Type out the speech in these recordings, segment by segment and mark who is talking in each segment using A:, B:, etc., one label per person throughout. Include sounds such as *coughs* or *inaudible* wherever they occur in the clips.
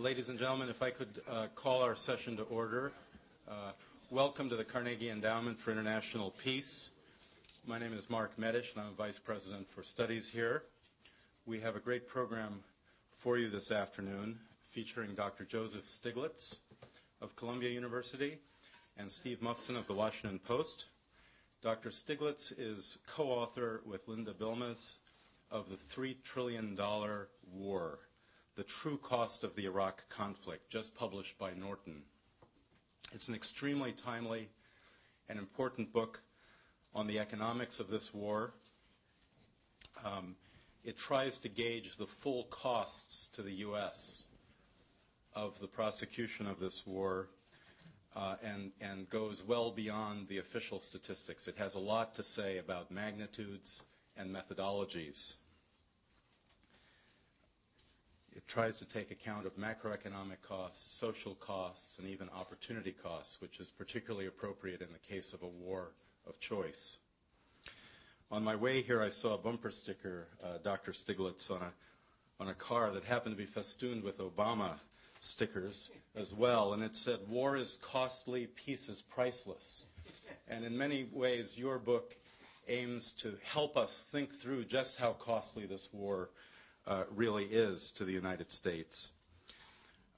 A: ladies and gentlemen, if I could uh, call our session to order. Uh, welcome to the Carnegie Endowment for International Peace. My name is Mark Medish, and I'm Vice President for Studies here. We have a great program for you this afternoon featuring Dr. Joseph Stiglitz of Columbia University and Steve Mufson of the Washington Post. Dr. Stiglitz is co-author with Linda Bilmes of The $3 Trillion War, The True Cost of the Iraq Conflict, just published by Norton. It's an extremely timely and important book on the economics of this war. Um, it tries to gauge the full costs to the U.S. of the prosecution of this war uh, and, and goes well beyond the official statistics. It has a lot to say about magnitudes and methodologies. It tries to take account of macroeconomic costs, social costs, and even opportunity costs, which is particularly appropriate in the case of a war of choice. On my way here, I saw a bumper sticker, uh, Dr. Stiglitz, on a, on a car that happened to be festooned with Obama stickers as well, and it said, War is costly, peace is priceless. And in many ways, your book aims to help us think through just how costly this war uh, really is to the United States.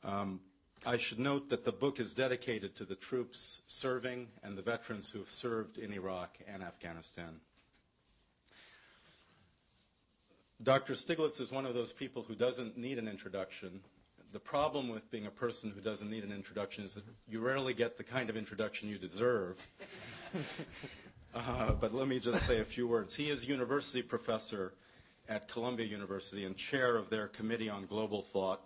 A: Um, I should note that the book is dedicated to the troops serving and the veterans who have served in Iraq and Afghanistan. Dr. Stiglitz is one of those people who doesn't need an introduction the problem with being a person who doesn't need an introduction is that you rarely get the kind of introduction you deserve. *laughs* uh, but let me just say a few words. He is university professor at Columbia University and chair of their Committee on Global Thought.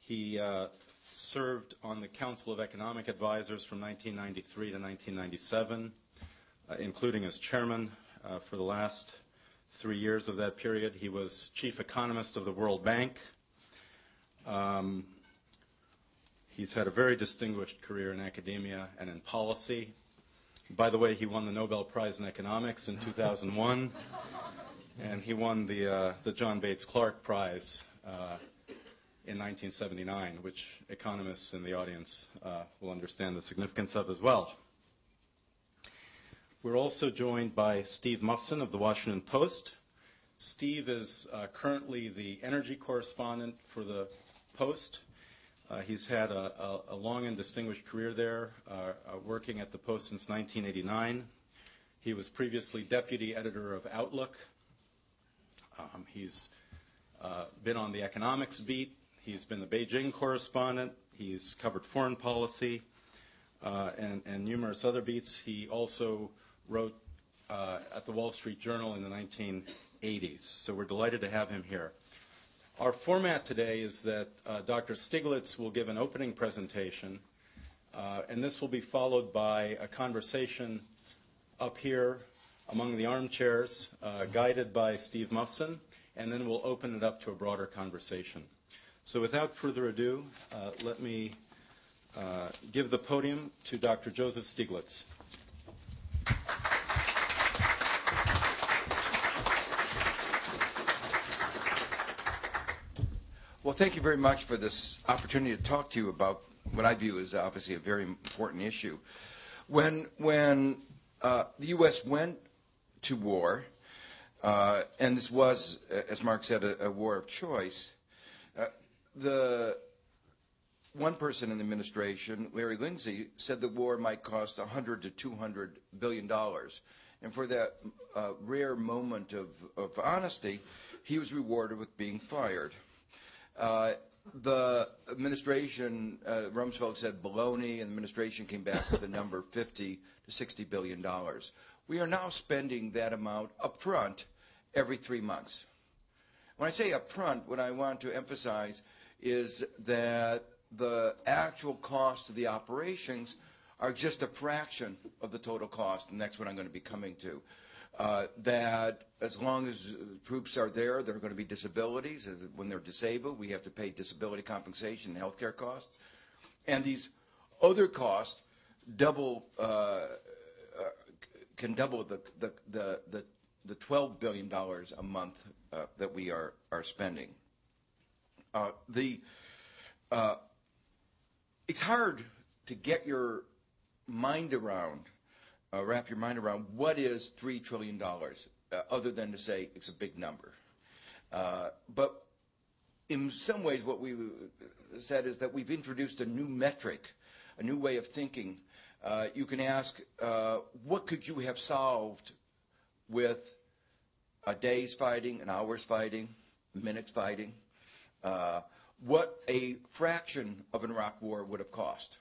A: He uh, served on the Council of Economic Advisors from 1993 to 1997, uh, including as chairman uh, for the last three years of that period. He was chief economist of the World Bank um, he's had a very distinguished career in academia and in policy. By the way, he won the Nobel Prize in Economics in 2001, and he won the, uh, the John Bates Clark Prize uh, in 1979, which economists in the audience uh, will understand the significance of as well. We're also joined by Steve Mufson of the Washington Post. Steve is uh, currently the energy correspondent for the Post. Uh, he's had a, a, a, long and distinguished career there, uh, working at the Post since 1989. He was previously deputy editor of Outlook. Um, he's uh, been on the economics beat. He's been the Beijing correspondent. He's covered foreign policy uh, and, and, numerous other beats. He also wrote uh, at the Wall Street Journal in the 1980s. So we're delighted to have him here. Our format today is that Dr. Stiglitz will give an opening presentation, and this will be followed by a conversation up here among the armchairs, uh, guided by Steve Mufson, and then we'll open it up to a broader conversation. So without further ado, uh, let me uh, give the podium to Dr. Joseph Stiglitz.
B: Well, thank you very much for this opportunity to talk to you about what I view as obviously a very important issue. When when uh, the U.S. went to war, uh, and this was, as Mark said, a, a war of choice, uh, the one person in the administration, Larry Lindsey, said the war might cost 100 to 200 billion dollars. And for that uh, rare moment of, of honesty, he was rewarded with being fired. Uh, the administration, uh, Rumsfeld said baloney, and the administration came back with a number 50 to 60 billion dollars. We are now spending that amount upfront every three months. When I say upfront, what I want to emphasize is that the actual cost of the operations are just a fraction of the total cost, and that's what I'm going to be coming to. Uh, that as long as troops are there, there are going to be disabilities. When they're disabled, we have to pay disability compensation and health care costs. And these other costs double uh, can double the, the, the, the, the $12 billion a month uh, that we are, are spending. Uh, the, uh, it's hard to get your mind around, wrap your mind around what is $3 trillion, other than to say it's a big number. But in some ways, what we said is that we've introduced a new metric, a new way of thinking. Uh, you can ask, uh, what could you have solved with a day's fighting, an hour's fighting, minutes fighting? Uh, what a fraction of an Iraq war would have cost.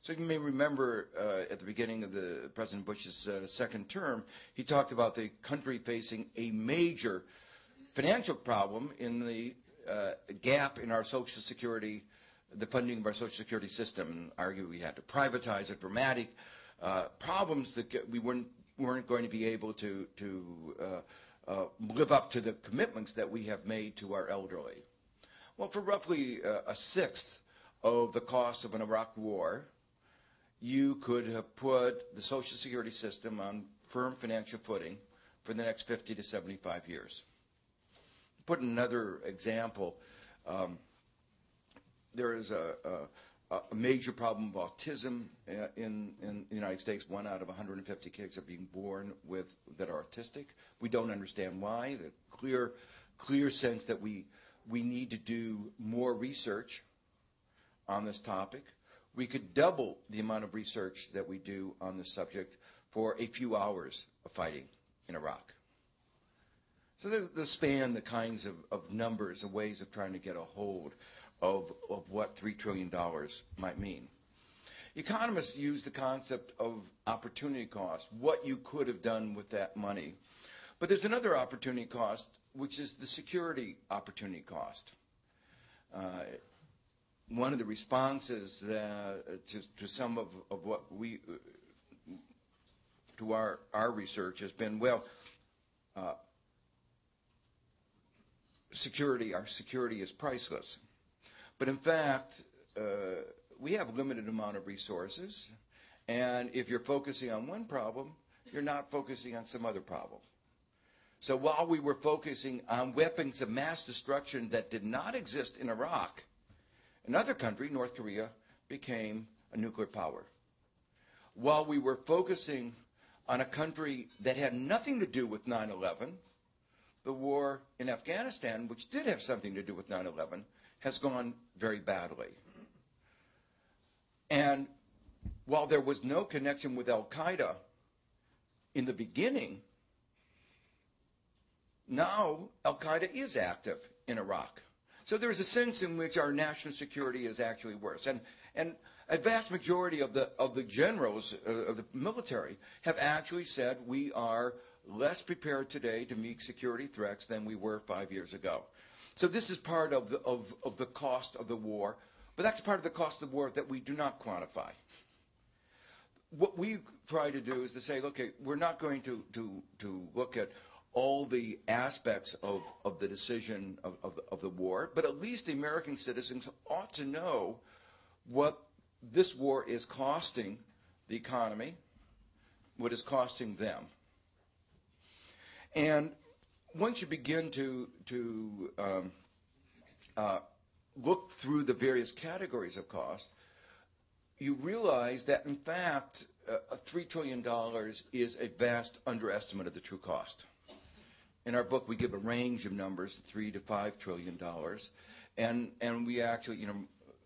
B: So you may remember uh, at the beginning of the President Bush's uh, second term, he talked about the country facing a major financial problem in the uh, gap in our Social Security, the funding of our Social Security system, and argue we had to privatize it, dramatic uh, problems that we weren't, weren't going to be able to, to uh, uh, live up to the commitments that we have made to our elderly. Well, for roughly uh, a sixth of the cost of an Iraq war, you could have put the Social Security system on firm financial footing for the next 50 to 75 years. Put another example, um, there is a, a, a, major problem of autism uh, in, in the United States. One out of 150 kids are being born with that are autistic. We don't understand why. The clear, clear sense that we we need to do more research on this topic. We could double the amount of research that we do on this subject for a few hours of fighting in Iraq. So the span the kinds of, of numbers and ways of trying to get a hold of, of what $3 trillion might mean. Economists use the concept of opportunity cost, what you could have done with that money. But there's another opportunity cost which is the security opportunity cost. Uh, one of the responses that, to, to, some of, of what we, to our, our research has been, well, uh, security, our security is priceless. But in fact, uh, we have a limited amount of resources, and if you're focusing on one problem, you're not focusing on some other problem. So while we were focusing on weapons of mass destruction that did not exist in Iraq, another country, North Korea, became a nuclear power. While we were focusing on a country that had nothing to do with 9 11, the war in Afghanistan, which did have something to do with 9 11, has gone very badly. And while there was no connection with Al Qaeda in the beginning, now, Al Qaeda is active in Iraq. So there's a sense in which our national security is actually worse. And, and a vast majority of the, of the generals uh, of the military have actually said we are less prepared today to meet security threats than we were five years ago. So this is part of the, of, of the cost of the war, but that's part of the cost of the war that we do not quantify. What we try to do is to say, okay, we're not going to, to, to look at all the aspects of, of the decision of, of, of the war, but at least the American citizens ought to know what this war is costing the economy, what is costing them. And once you begin to, to um, uh, look through the various categories of cost, you realize that in fact, uh, $3 trillion is a vast underestimate of the true cost. In our book, we give a range of numbers, three to five trillion dollars, and and we actually, you know,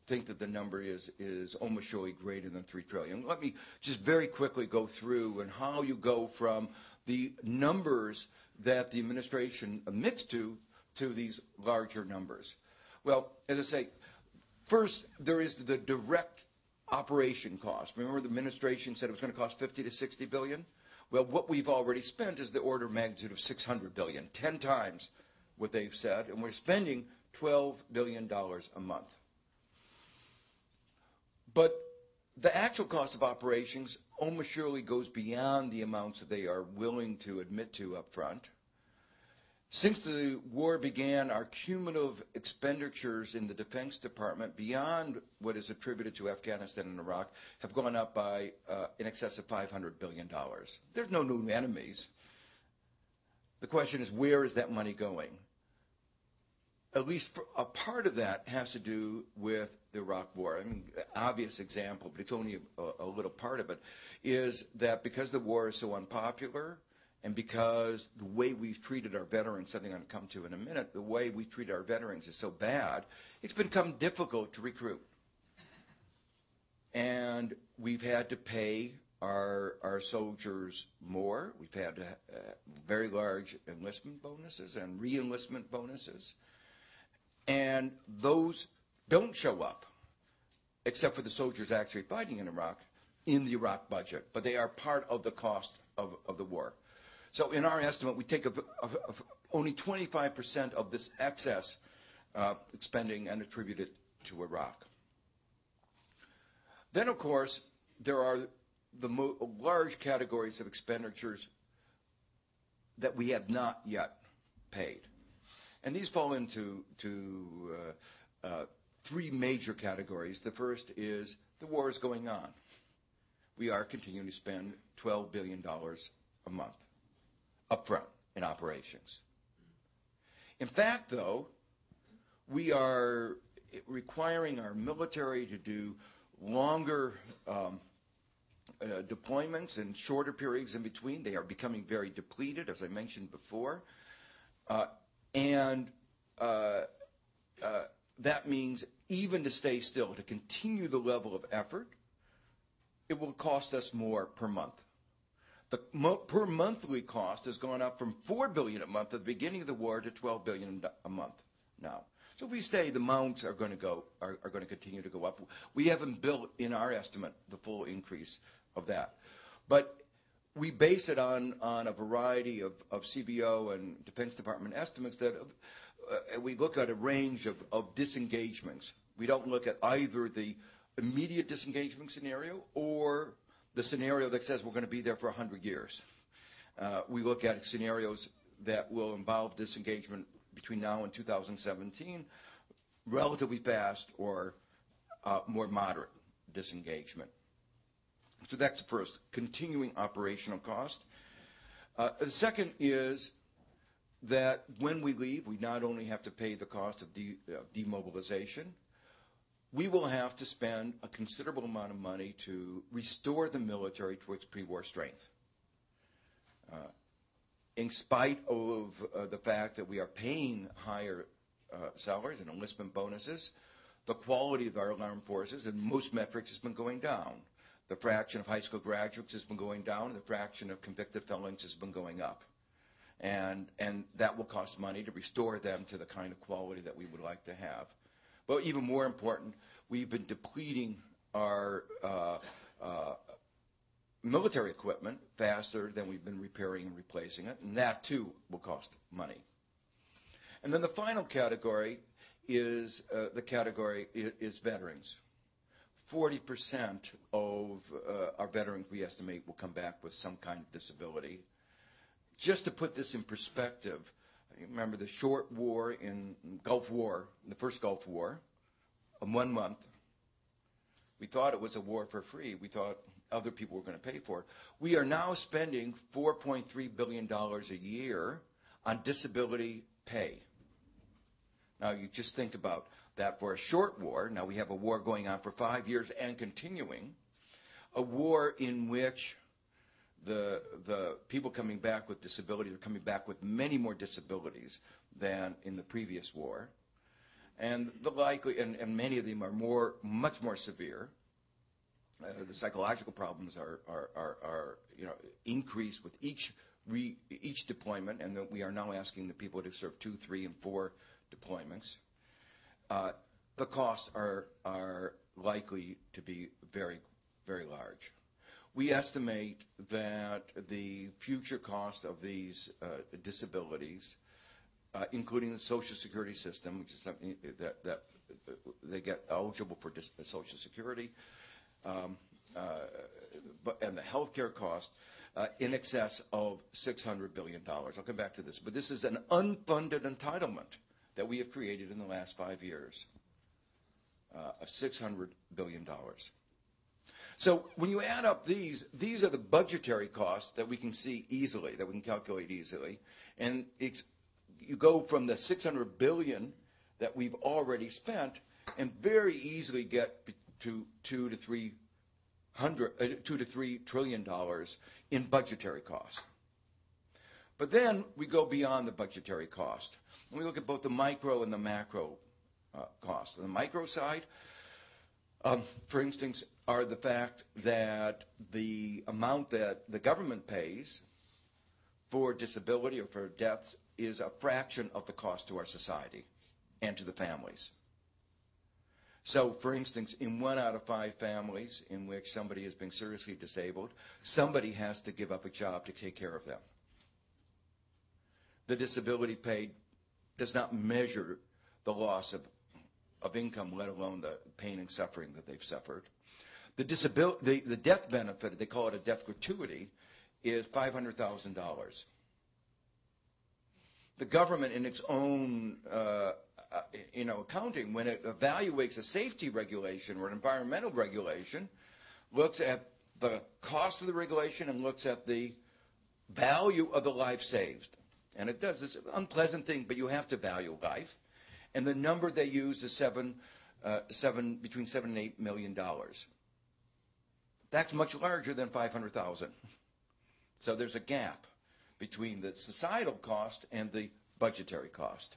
B: think that the number is is almost surely greater than three trillion. Let me just very quickly go through and how you go from the numbers that the administration admits to to these larger numbers. Well, as I say, first there is the direct operation cost. Remember, the administration said it was going to cost 50 to 60 billion. Well, what we've already spent is the order of magnitude of 600 billion, 10 times what they've said, and we're spending 12 billion dollars a month. But the actual cost of operations almost surely goes beyond the amounts that they are willing to admit to up front. Since the war began, our cumulative expenditures in the Defense Department, beyond what is attributed to Afghanistan and Iraq, have gone up by uh, in excess of $500 billion. There's no new enemies. The question is, where is that money going? at least for, a part of that has to do with the Iraq War. I mean, obvious example, but it's only a, a little part of it, is that because the war is so unpopular, and because the way we've treated our veterans, something I'm going to come to in a minute, the way we treat our veterans is so bad, it's become difficult to recruit. And we've had to pay our, our soldiers more. We've had uh, very large enlistment bonuses and re-enlistment bonuses. And those don't show up, except for the soldiers actually fighting in Iraq, in the Iraq budget. But they are part of the cost of, of the war. So in our estimate, we take a, a, a, only 25% of this excess uh, spending and attribute it to Iraq. Then, of course, there are the mo- large categories of expenditures that we have not yet paid. And these fall into to, uh, uh, three major categories. The first is the war is going on. We are continuing to spend $12 billion a month upfront in operations. In fact, though, we are requiring our military to do longer um, uh, deployments and shorter periods in between. They are becoming very depleted, as I mentioned before. Uh, and uh, uh that means even to stay still, to continue the level of effort, it will cost us more per month. The per monthly cost has gone up from 4 billion a month at the beginning of the war to $12 billion a month now. So if we stay, the amounts are going to go are, are going to continue to go up. We haven't built in our estimate the full increase of that, but we base it on on a variety of, of CBO and Defense Department estimates that uh, we look at a range of, of disengagements. We don't look at either the immediate disengagement scenario or the scenario that says we're going to be there for 100 years. Uh, we look at scenarios that will involve disengagement between now and 2017, relatively fast or uh, more moderate disengagement. So that's the first, continuing operational cost. Uh, the second is that when we leave, we not only have to pay the cost of de- uh, demobilization, we will have to spend a considerable amount of money to restore the military to its pre-war strength. Uh, in spite of uh, the fact that we are paying higher uh, salaries and enlistment bonuses, the quality of our armed forces in most metrics has been going down. The fraction of high school graduates has been going down, and the fraction of convicted felons has been going up. And, and that will cost money to restore them to the kind of quality that we would like to have. But even more important, we've been depleting our uh, uh, military equipment faster than we've been repairing and replacing it, and that too will cost money. And then the final category is uh, the category is, veterans. 40% of uh, our veterans, we estimate, will come back with some kind of disability. Just to put this in perspective, remember the short war in Gulf War, the first Gulf War, in one month. We thought it was a war for free. We thought other people were going to pay for it. We are now spending $4.3 billion a year on disability pay. Now, you just think about that for a short war. Now, we have a war going on for five years and continuing, a war in which the, the people coming back with disabilities are coming back with many more disabilities than in the previous war. And the likely, and, and many of them are more, much more severe. Uh, the psychological problems are, are, are, are, you know, increase with each re, each deployment, and we are now asking the people to serve two, three, and four deployments. Uh, the costs are are likely to be very, very large. We estimate that the future cost of these uh, disabilities, uh, including the Social Security system, which is something that, that they get eligible for dis- Social Security, um, uh, but, and the healthcare cost, uh, in excess of $600 billion. I'll come back to this, but this is an unfunded entitlement that we have created in the last five years uh, of $600 billion. So when you add up these, these are the budgetary costs that we can see easily, that we can calculate easily. And it's, you go from the 600 billion that we've already spent and very easily get to two to three hundred, uh, two to three trillion dollars in budgetary costs. But then we go beyond the budgetary cost. And we look at both the micro and the macro uh, cost. On the micro side, um, for instance, are the fact that the amount that the government pays for disability or for deaths is a fraction of the cost to our society and to the families. So, for instance, in one out of five families in which somebody is being seriously disabled, somebody has to give up a job to take care of them. The disability paid does not measure the loss of, of income, let alone the pain and suffering that they've suffered. The, the, the death benefit, they call it a death gratuity, is $500,000. The government, in its own uh, uh, you know, accounting, when it evaluates a safety regulation or an environmental regulation, looks at the cost of the regulation and looks at the value of the life saved. And it does. It's an unpleasant thing, but you have to value life. And the number they use is seven, uh, seven between seven and eight million dollars. That's much larger than 500,000. So there's a gap between the societal cost and the budgetary cost.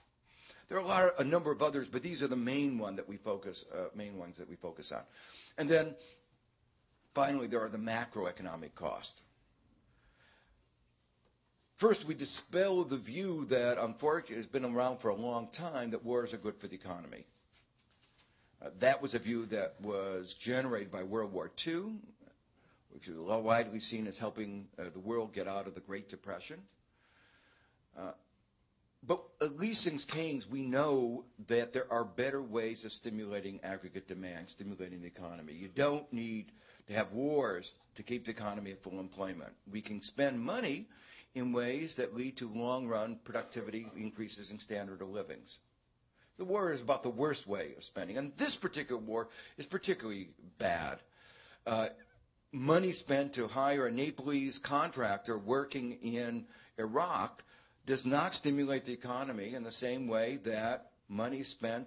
B: There are a, lot of, a number of others, but these are the main one that we focus, uh, main ones that we focus on. And then finally, there are the macroeconomic costs. First, we dispel the view that, unfortunately, has been around for a long time that wars are good for the economy. Uh, that was a view that was generated by World War II, which is widely seen as helping uh, the world get out of the Great Depression. Uh, but at least since Keynes, we know that there are better ways of stimulating aggregate demand, stimulating the economy. You don't need to have wars to keep the economy at full employment. We can spend money in ways that lead to long run productivity increases in standard of livings. The war is about the worst way of spending. And this particular war is particularly bad. Uh, money spent to hire a Nepalese contractor working in Iraq does not stimulate the economy in the same way that money spent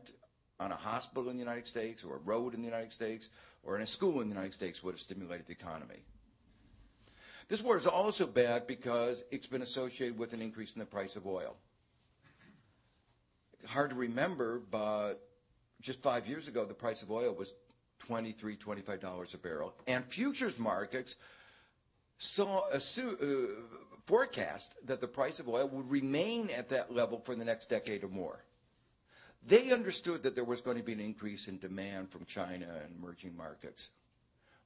B: on a hospital in the United States or a road in the United States or in a school in the United States would have stimulated the economy. This war is also bad because it's been associated with an increase in the price of oil. Hard to remember, but just five years ago, the price of oil was $23, $25 a barrel. And futures markets saw a uh, forecast that the price of oil would remain at that level for the next decade or more. They understood that there was going to be an increase in demand from China and emerging markets.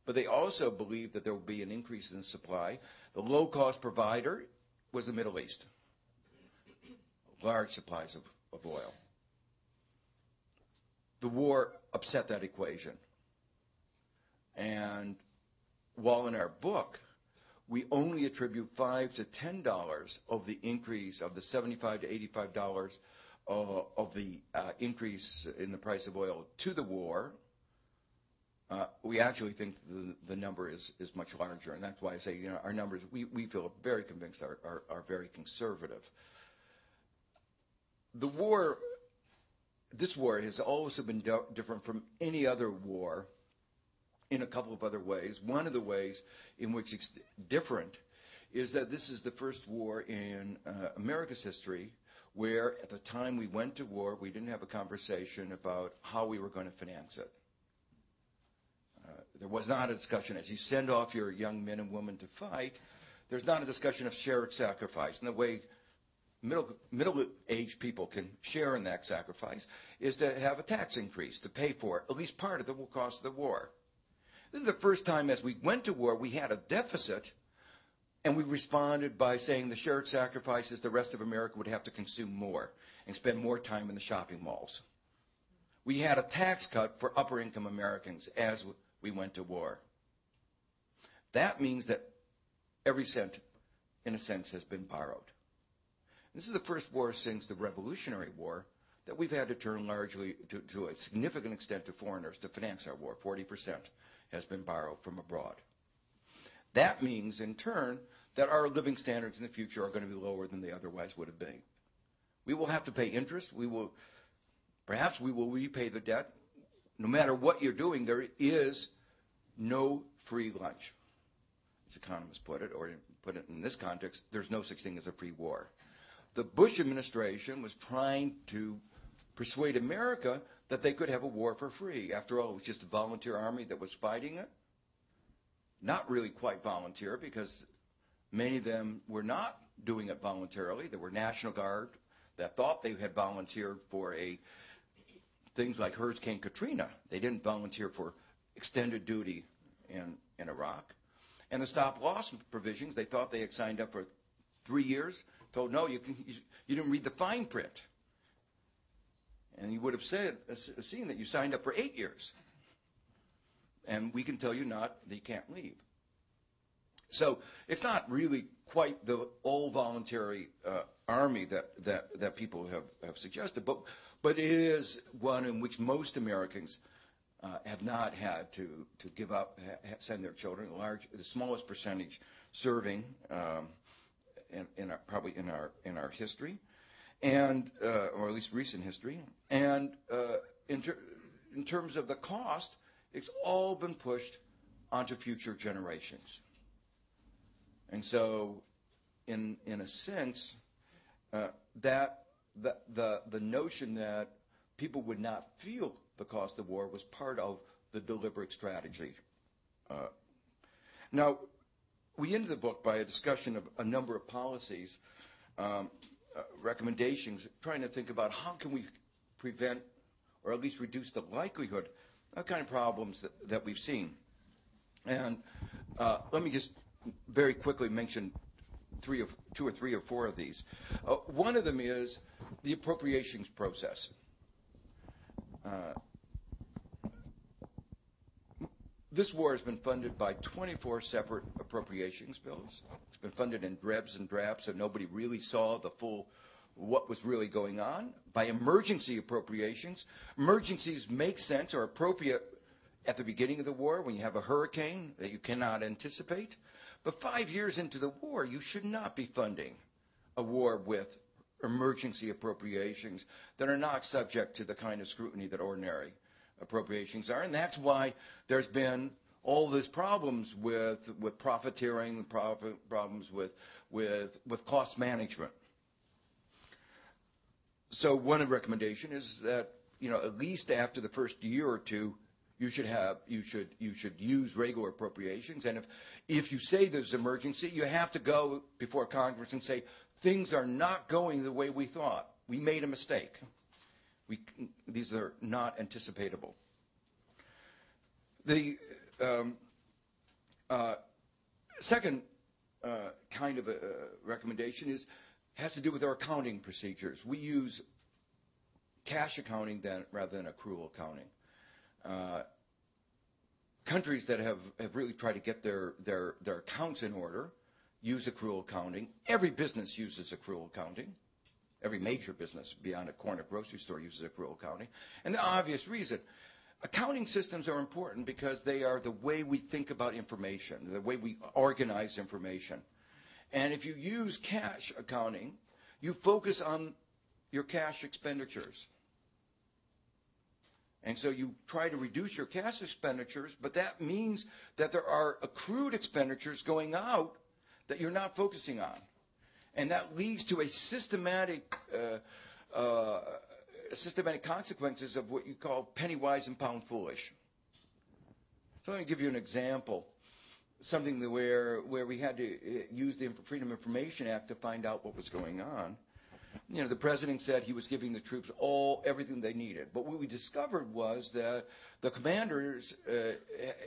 B: But they also believed that there would be an increase in supply. The low cost provider was the Middle East. Large supplies of, of oil. The war upset that equation. And while in our book, we only attribute five to ten dollars of the increase of the seventy-five to eighty-five dollars uh, of the uh, increase in the price of oil to the war, uh, we actually think the, the number is, is much larger, and that's why I say you know our numbers we, we feel very convinced are, are, are very conservative. The war, this war has also been do- different from any other war in a couple of other ways. One of the ways in which it's different is that this is the first war in uh, America's history where at the time we went to war, we didn't have a conversation about how we were going to finance it. Uh, there was not a discussion as you send off your young men and women to fight. There's not a discussion of shared sacrifice. And the way middle middle-aged people can share in that sacrifice is to have a tax increase to pay for at least part of the will cost of the war. This is the first time as we went to war we had a deficit, and we responded by saying the shared sacrifices the rest of America would have to consume more and spend more time in the shopping malls. We had a tax cut for upper income Americans as we went to war. That means that every cent, in a sense, has been borrowed. This is the first war since the Revolutionary War that we've had to turn largely to, to a significant extent to foreigners to finance our war. 40% has been borrowed from abroad. That means, in turn, that our living standards in the future are going to be lower than they otherwise would have been. We will have to pay interest. We will Perhaps we will repay the debt. No matter what you're doing, there is no free lunch, as economists put it, or put it in this context, there's no such thing as a free war. The Bush administration was trying to persuade America that they could have a war for free. After all, it was just a volunteer army that was fighting it. Not really quite volunteer because many of them were not doing it voluntarily. There were National Guard that thought they had volunteered for a things like Hurricane Katrina. They didn't volunteer for extended duty in, in Iraq. And the stop loss provisions, they thought they had signed up for three years, told no, you, can, you, you didn't read the fine print. And you would have said, seen that you signed up for eight years. And we can tell you not that you can't leave. So it's not really quite the all voluntary uh, army that, that, that people have, have suggested, but, but it is one in which most Americans uh, have not had to, to give up, ha, send their children, large, the smallest percentage serving um, in, in our, probably in our, in our history, and, uh, or at least recent history. And uh, in, ter- in terms of the cost, it's all been pushed onto future generations. And so, in, in a sense, uh, that the, the, the notion that people would not feel the cost of war was part of the deliberate strategy. Uh, now, we end the book by a discussion of a number of policies, um, uh, recommendations, trying to think about how can we prevent or at least reduce the likelihood of kind of problems that, that we've seen. And uh, let me just very quickly mention three of, two or three or four of these. Uh, one of them is the appropriations process. Uh, this war has been funded by 24 separate appropriations bills. It's been funded in drabs and drabs, so nobody really saw the full what was really going on. By emergency appropriations, emergencies make sense or appropriate at the beginning of the war when you have a hurricane that you cannot anticipate. But five years into the war, you should not be funding a war with emergency appropriations that are not subject to the kind of scrutiny that ordinary appropriations are, and that's why there's been all these problems with with profiteering, profit, problems with with with cost management. So one recommendation is that you know at least after the first year or two, you should have you should you should use regular appropriations, and if if you say there's emergency, you have to go before Congress and say things are not going the way we thought. We made a mistake. These are not anticipatable. The um, uh, second uh, kind of a, recommendation is has to do with our accounting procedures. We use cash accounting rather than accrual accounting. Uh, countries that have, have really tried to get their accounts in order use accrual accounting. Every business uses accrual accounting. Every major business beyond a corner grocery store uses accrual accounting. And the obvious reason, accounting systems are important because they are the way we think about information, the way we organize information. And if you use cash accounting, you focus on your cash expenditures. And so you try to reduce your cash expenditures, but that means that there are accrued expenditures going out that you're not focusing on. And that leads to a systematic, uh, uh, systematic consequences of what you call penny wise and pound foolish. So let me give you an example. Something where, where we had to uh, use the Freedom of Information Act to find out what was going on. You know, the president said he was giving the troops all everything they needed. But what we discovered was that the commanders uh,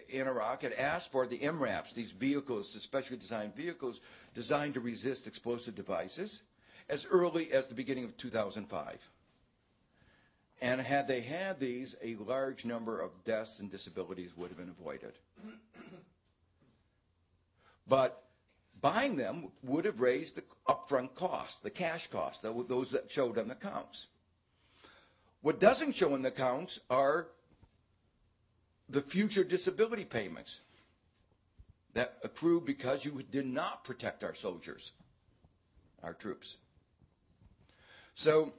B: in Iraq had asked for the MRAPs, these vehicles, the specially designed vehicles designed to resist explosive devices, as early as the beginning of 2005. And had they had these, a large number of deaths and disabilities would have been avoided. but buying them would have raised the upfront cost, the cash cost, those that showed on the accounts. What doesn't show in the accounts are the future disability payments that accrue because you did not protect our soldiers, our troops. So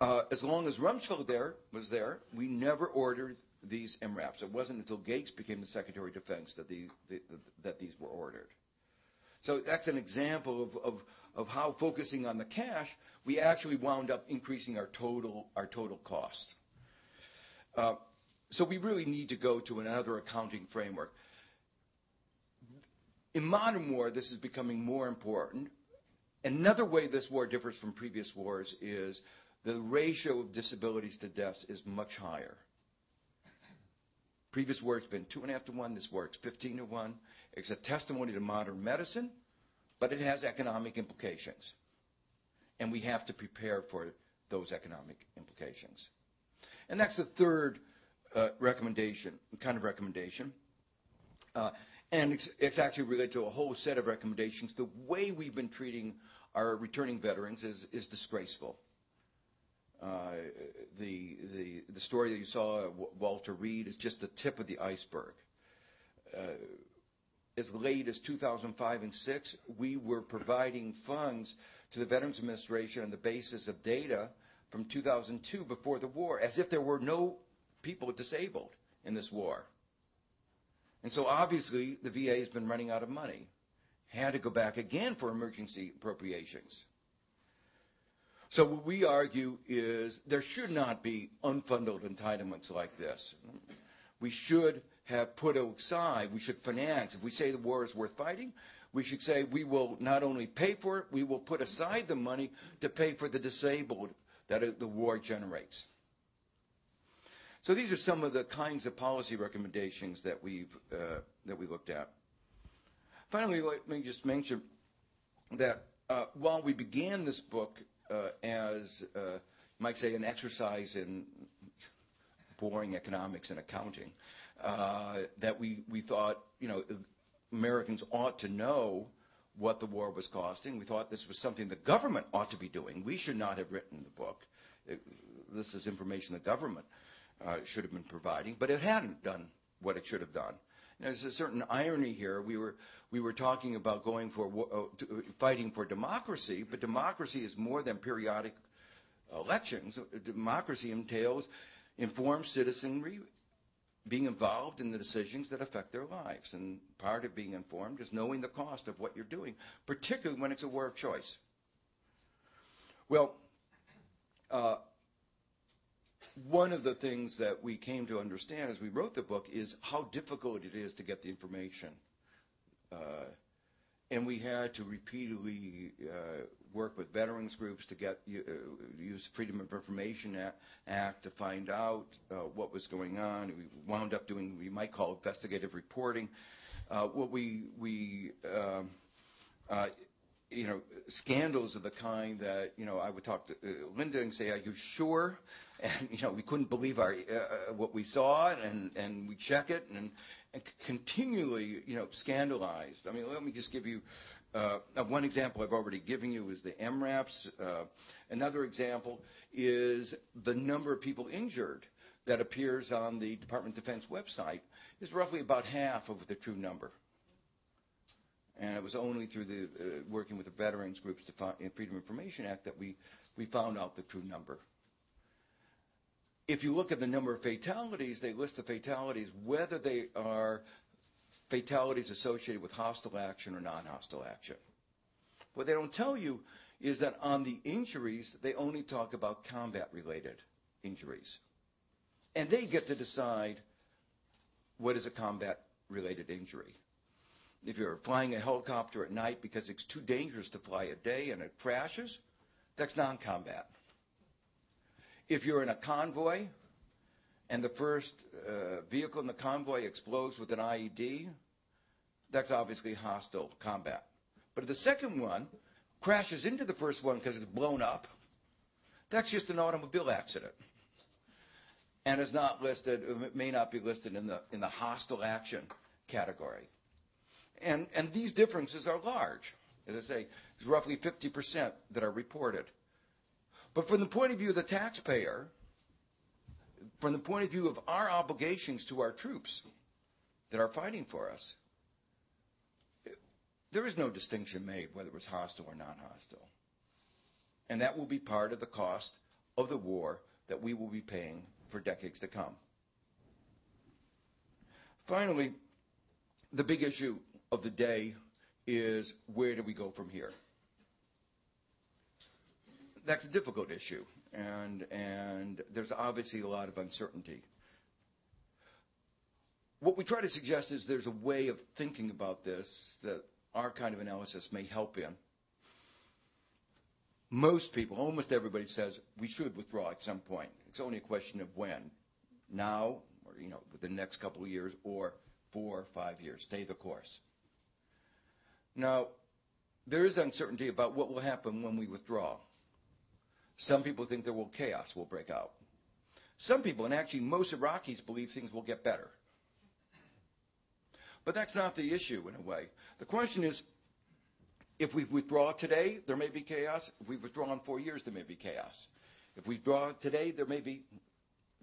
B: uh, as long as Rumsfeld there was there, we never ordered these MRAPs. It wasn't until Gates became the Secretary of Defense that, the, the, the, that these were ordered. So that's an example of, of, of how focusing on the cash, we actually wound up increasing our total, our total cost. Uh, so we really need to go to another accounting framework. In modern war, this is becoming more important. Another way this war differs from previous wars is the ratio of disabilities to deaths is much higher. Previous work's been two and a half to one. This works 15 to one. It's a testimony to modern medicine, but it has economic implications. And we have to prepare for those economic implications. And that's the third uh, recommendation, kind of recommendation. Uh, and it's, it's, actually related to a whole set of recommendations. The way we've been treating our returning veterans is, is disgraceful. Uh, the, the, the story that you saw, Walter Reed, is just the tip of the iceberg. Uh, as late as 2005 and 6, we were providing funds to the Veterans Administration on the basis of data from 2002 before the war, as if there were no people disabled in this war. And so obviously the VA has been running out of money. Had to go back again for emergency appropriations. So what we argue is there should not be unfunded entitlements like this. We should have put aside, we should finance. If we say the war is worth fighting, we should say we will not only pay for it, we will put aside the money to pay for the disabled that the war generates. So these are some of the kinds of policy recommendations that we've uh, that we looked at. Finally, let me just mention that uh, while we began this book uh, as, uh, you might say, an exercise in boring economics and accounting, uh, that we, we thought, you know, Americans ought to know what the war was costing. We thought this was something the government ought to be doing. We should not have written the book. It, this is information the government uh, should have been providing, but it hadn't done what it should have done. There's a certain irony here. We were we were talking about going for uh, fighting for democracy, but democracy is more than periodic elections. Democracy entails informed citizenry being involved in the decisions that affect their lives. And part of being informed is knowing the cost of what you're doing, particularly when it's a war of choice. Well, uh, one of the things that we came to understand as we wrote the book is how difficult it is to get the information. Uh, and we had to repeatedly uh, work with veterans groups to get uh, use Freedom of Information Act to find out uh, what was going on. We wound up doing we might call investigative reporting. Uh, what we we um, uh, you know, scandals of the kind that, you know, I would talk to uh, Linda and say, are you sure? And, you know, we couldn't believe our, uh, uh what we saw and, and we check it and, and continually, you know, scandalized. I mean, let me just give you uh, one example I've already given you is the MRAPs. Uh, another example is the number of people injured that appears on the Department of Defense website is roughly about half of the true number. And it was only through the uh, working with the veterans groups to find, in Freedom of Information Act that we, we found out the true number. If you look at the number of fatalities, they list the fatalities whether they are fatalities associated with hostile action or non-hostile action. What they don't tell you is that on the injuries, they only talk about combat-related injuries. And they get to decide what is a combat-related injury. If you're flying a helicopter at night because it's too dangerous to fly a day and it crashes, that's non combat. If you're in a convoy and the first uh, vehicle in the convoy explodes with an IED, that's obviously hostile combat. But if the second one crashes into the first one because it's blown up, that's just an automobile accident. And is not listed, it may not be listed in the, in the hostile action category. And, and these differences are large. As I say, it's roughly 50% that are reported. But from the point of view of the taxpayer, from the point of view of our obligations to our troops that are fighting for us, there is no distinction made whether it's hostile or non hostile. And that will be part of the cost of the war that we will be paying for decades to come. Finally, the big issue of the day is where do we go from here? That's a difficult issue, and, and there's obviously a lot of uncertainty. What we try to suggest is there's a way of thinking about this that our kind of analysis may help in. Most people, almost everybody says we should withdraw at some point. It's only a question of when. Now, or you know, within the next couple of years, or four or five years. Stay the course. Now, there is uncertainty about what will happen when we withdraw. Some people think there will chaos will break out. Some people, and actually most Iraqis, believe things will get better. But that's not the issue in a way. The question is, if we withdraw today, there may be chaos. If we withdraw in four years, there may be chaos. If we withdraw today, there may be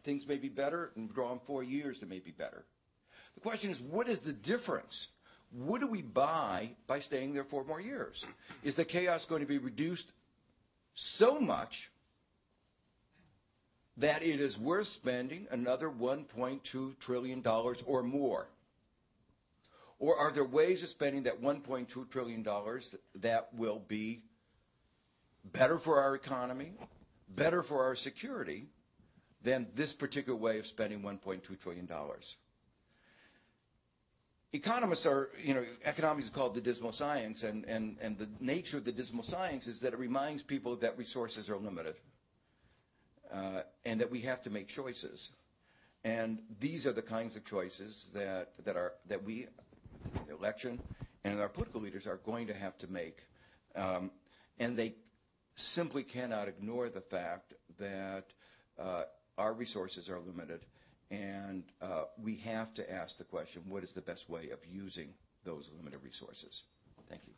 B: things may be better, and withdraw in four years, there may be better. The question is, what is the difference? What do we buy by staying there four more years? Is the chaos going to be reduced so much that it is worth spending another $1.2 trillion or more? Or are there ways of spending that $1.2 trillion that will be better for our economy, better for our security than this particular way of spending $1.2 trillion? Economists are, you know, economics is called the dismal science, and, and, and the nature of the dismal science is that it reminds people that resources are limited uh, and that we have to make choices. And these are the kinds of choices that, that, are, that we, the election, and our political leaders are going to have to make. Um, and they simply cannot ignore the fact that uh, our resources are limited and uh, we have to ask the question, what is the best way of using those limited resources? Thank you.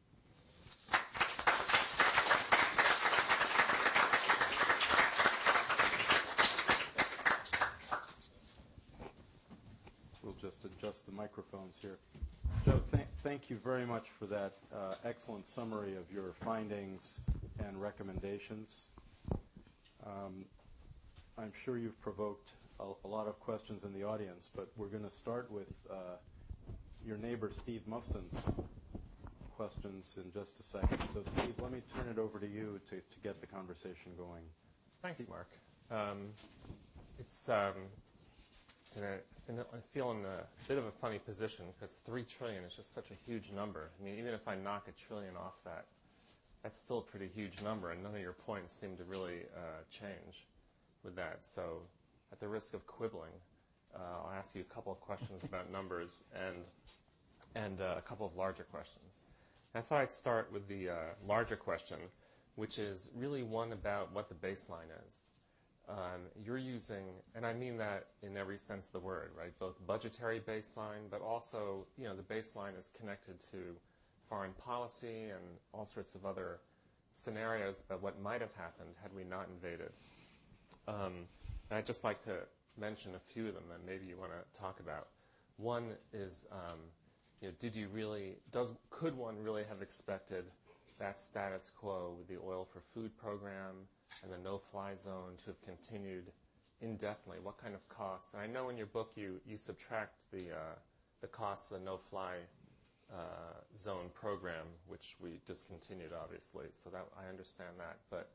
A: We'll just adjust the microphones here. Joe, th- thank you very much for that uh, excellent summary of your findings and recommendations. Um, I'm sure you've provoked a, a lot of questions in the audience, but we're going to start with uh, your neighbor, Steve Mufson's questions in just a second. So, Steve, let me turn it over to you to, to get the conversation going.
C: Thanks, Mark. Um, it's, um, it's in a, I feel in a bit of a funny position because three trillion is just such a huge number. I mean, even if I knock a trillion off that, that's still a pretty huge number, and none of your points seem to really uh, change with that. So at the risk of quibbling, uh, I'll ask you a couple of questions *laughs* about numbers and, and uh, a couple of larger questions. I thought I'd start with the uh, larger question, which is really one about what the baseline is. Um, you're using, and I mean that in every sense of the word, right? Both budgetary baseline, but also, you know, the baseline is connected to foreign policy and all sorts of other scenarios about what might have happened had we not invaded. Um, and I'd just like to mention a few of them that maybe you want to talk about. One is, um, you know, did you really, does, could one really have expected that status quo with the oil for food program and the no-fly zone to have continued indefinitely? What kind of costs? And I know in your book you, you subtract the, uh, the costs of the no-fly uh, zone program, which we discontinued, obviously. So that I understand that, but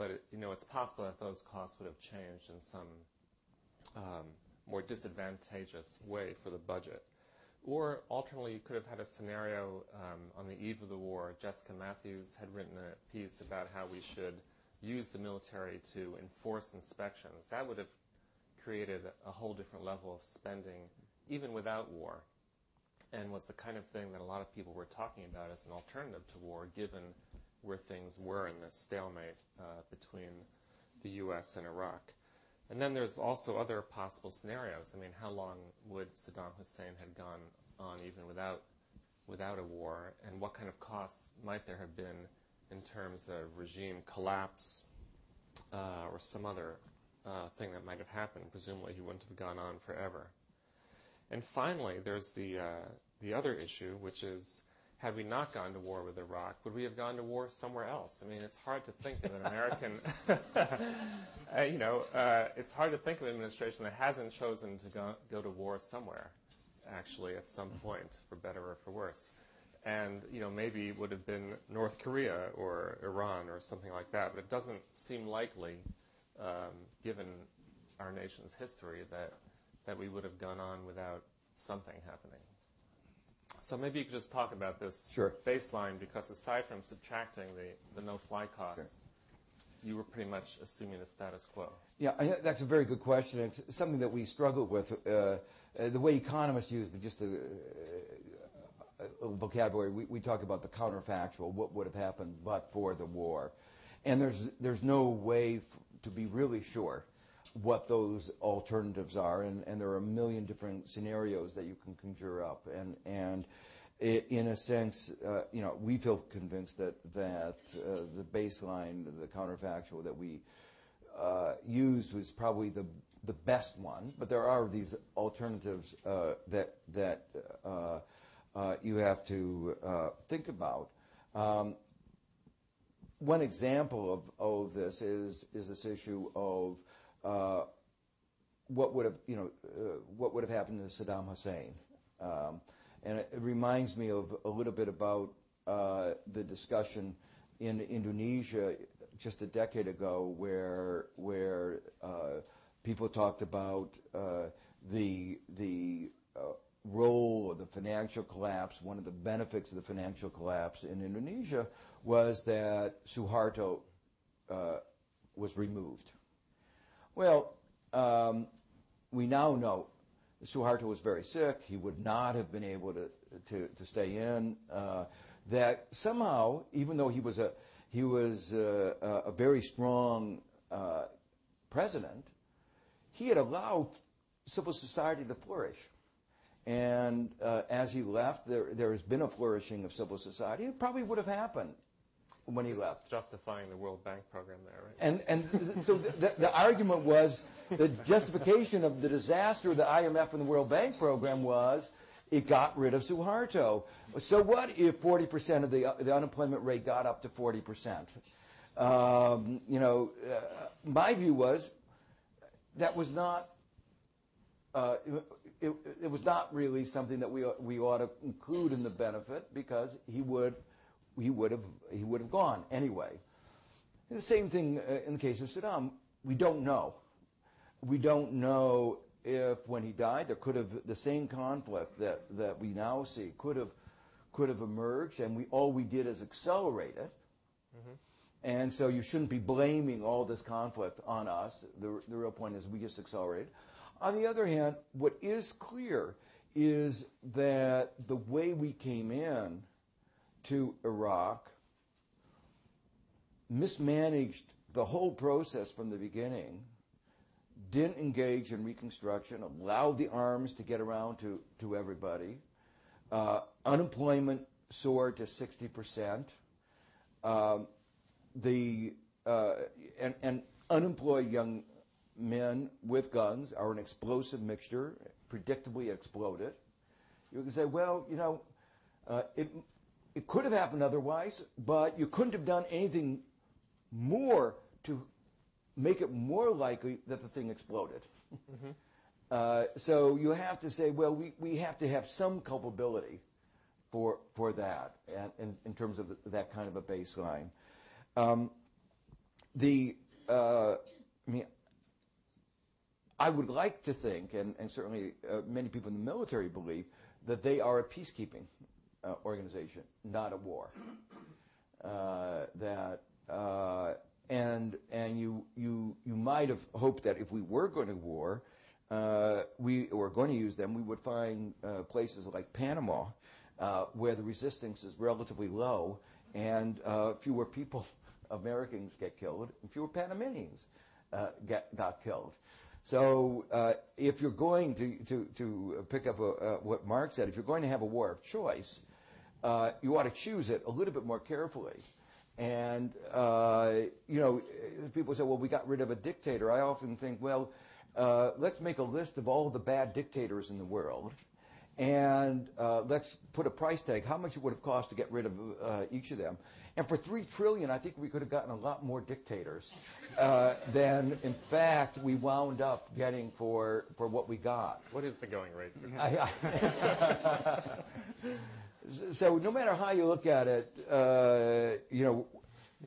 C: but it, you know, it's possible that those costs would have changed in some um, more disadvantageous way for the budget. Or alternately, you could have had a scenario um, on the eve of the war. Jessica Mathews had written a piece about how we should use the military to enforce inspections. That would have created a whole different level of spending, even without war, and was the kind of thing that a lot of people were talking about as an alternative to war, given where things were in this stalemate uh, between the U.S. and Iraq. And then there's also other possible scenarios. I mean, how long would Saddam Hussein have gone on even without without a war, and what kind of costs might there have been in terms of regime collapse uh, or some other uh, thing that might have happened? Presumably, he wouldn't have gone on forever. And finally, there's the uh, the other issue, which is had we not gone to war with Iraq, would we have gone to war somewhere else? I mean, it's hard to think of an American, *laughs* uh, you know, uh, it's hard to think of an administration that hasn't chosen to go, go to war somewhere, actually, at some point, for better or for worse. And, you know, maybe it would have been North Korea or Iran or something like that, but it doesn't seem likely, um, given our nation's history, that, that we would have gone on without something happening. So maybe you could just talk about this
B: Sure.
C: baseline, because aside from subtracting the, the no-fly cost, you were pretty much assuming the status quo.
B: Yeah, I, that's a very good question. It's something that we struggle with. Uh, uh, the way economists use the, just the uh, uh, vocabulary, we, we talk about the counterfactual, what would have happened but for the war. And there's, there's no way f- to be really sure what those alternatives are, and, and there are a million different scenarios that you can conjure up. And, and i in a sense, uh, you know, we feel convinced that, that uh, the baseline, the counterfactual that we uh, used was probably the the best one, but there are these alternatives uh, that that uh, uh, you have to think about. Um, one example of, of this is is this issue of what would have you know uh, what would have happened to Saddam Hussein, um, and it, it reminds me of a little bit about uh, the discussion in Indonesia just a decade ago, where where uh, people talked about uh, the the uh, role of the financial collapse. One of the benefits of the financial collapse in Indonesia was that Suharto uh, was removed. Well, um, we now know Suharto was very sick. He would not have been able to to, to stay in. Uh, that somehow, even though he was a he was uh, a, a very strong uh, president, he had allowed civil society to flourish. And uh, as he left, there there has been a flourishing of civil society. It probably would have happened when he
C: This
B: left.
C: justifying the World Bank program there, right?
B: And, and so the, the, the argument was the justification of the disaster of the IMF and the World Bank program was it got rid of Suharto. So what if 40% of the, uh, the unemployment rate got up to 40%? Um, you know, uh, my view was that was not uh, it, it was not really something that we we ought to include in the benefit because he would he would have he would have gone anyway. And the same thing uh, in the case of Saddam. We don't know. We don't know if when he died there could have the same conflict that, that we now see could have could have emerged, and we all we did is accelerate it. And so you shouldn't be blaming all this conflict on us. The, the real point is we just accelerated. On the other hand, what is clear is that the way we came in to Iraq mismanaged the whole process from the beginning, didn't engage in reconstruction, allowed the arms to get around to, to everybody. Uh, unemployment soared to 60%. Um, the uh, and, and unemployed young men with guns are an explosive mixture, predictably exploded. You can say, well, you know, uh, it it could have happened otherwise, but you couldn't have done anything more to make it more likely that the thing exploded. *laughs* Uh, so you have to say, well, we, we have to have some culpability for for that, and, in, in terms of that kind of a baseline. Um, the uh, I mean, I would like to think, and, and certainly uh, many people in the military believe, that they are a peacekeeping organization, not a war. *clears throat* Uh, that uh, and and you you you might have hoped that if we were going to war, uh, we were going to use them, we would find uh, places like Panama, uh, where the resistance is relatively low and uh, fewer people, *laughs* Americans get killed, and fewer Panamanians uh, get, got killed. So uh, if you're going to, to, to pick up a, uh, what Mark said, if you're going to have a war of choice, uh, you ought to choose it a little bit more carefully. And, uh, you know, people say, well, we got rid of a dictator. I often think, well, uh, let's make a list of all the bad dictators in the world and uh, let's put a price tag. How much it would have cost to get rid of uh, each of them? And for three trillion, I think we could have gotten a lot more dictators uh, than, in fact, we wound up getting for for what we got.
C: What is the going rate?
B: I- I- *laughs* so no matter how you look at it, uh, you know,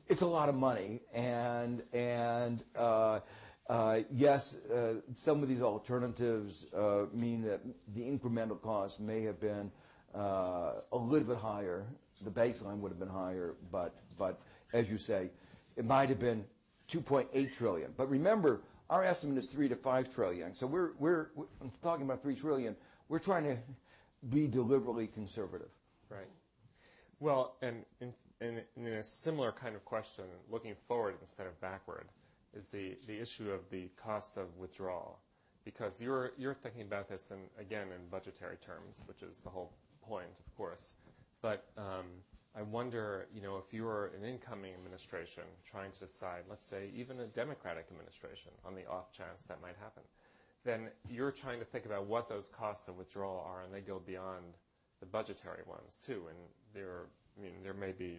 B: it's a lot of money, and and uh, uh, yes, uh, some of these alternatives uh, mean that the incremental cost may have been uh, a little bit higher. The baseline would have been higher, but but as you say, it might have been 2.8 trillion. But remember, our estimate is three to five trillion. So we're we're, we're talking about three trillion. We're trying to be deliberately conservative.
C: Right. Well, and in, in, in a similar kind of question, looking forward instead of backward, is the, the issue of the cost of withdrawal. Because you're, you're thinking about this, in, again, in budgetary terms, which is the whole point, of course. But um, I wonder, you know, if you were an incoming administration trying to decide, let's say, even a Democratic administration, on the off chance that might happen, then you're trying to think about what those costs of withdrawal are, and they go beyond the budgetary ones too. And there, I mean, there may be,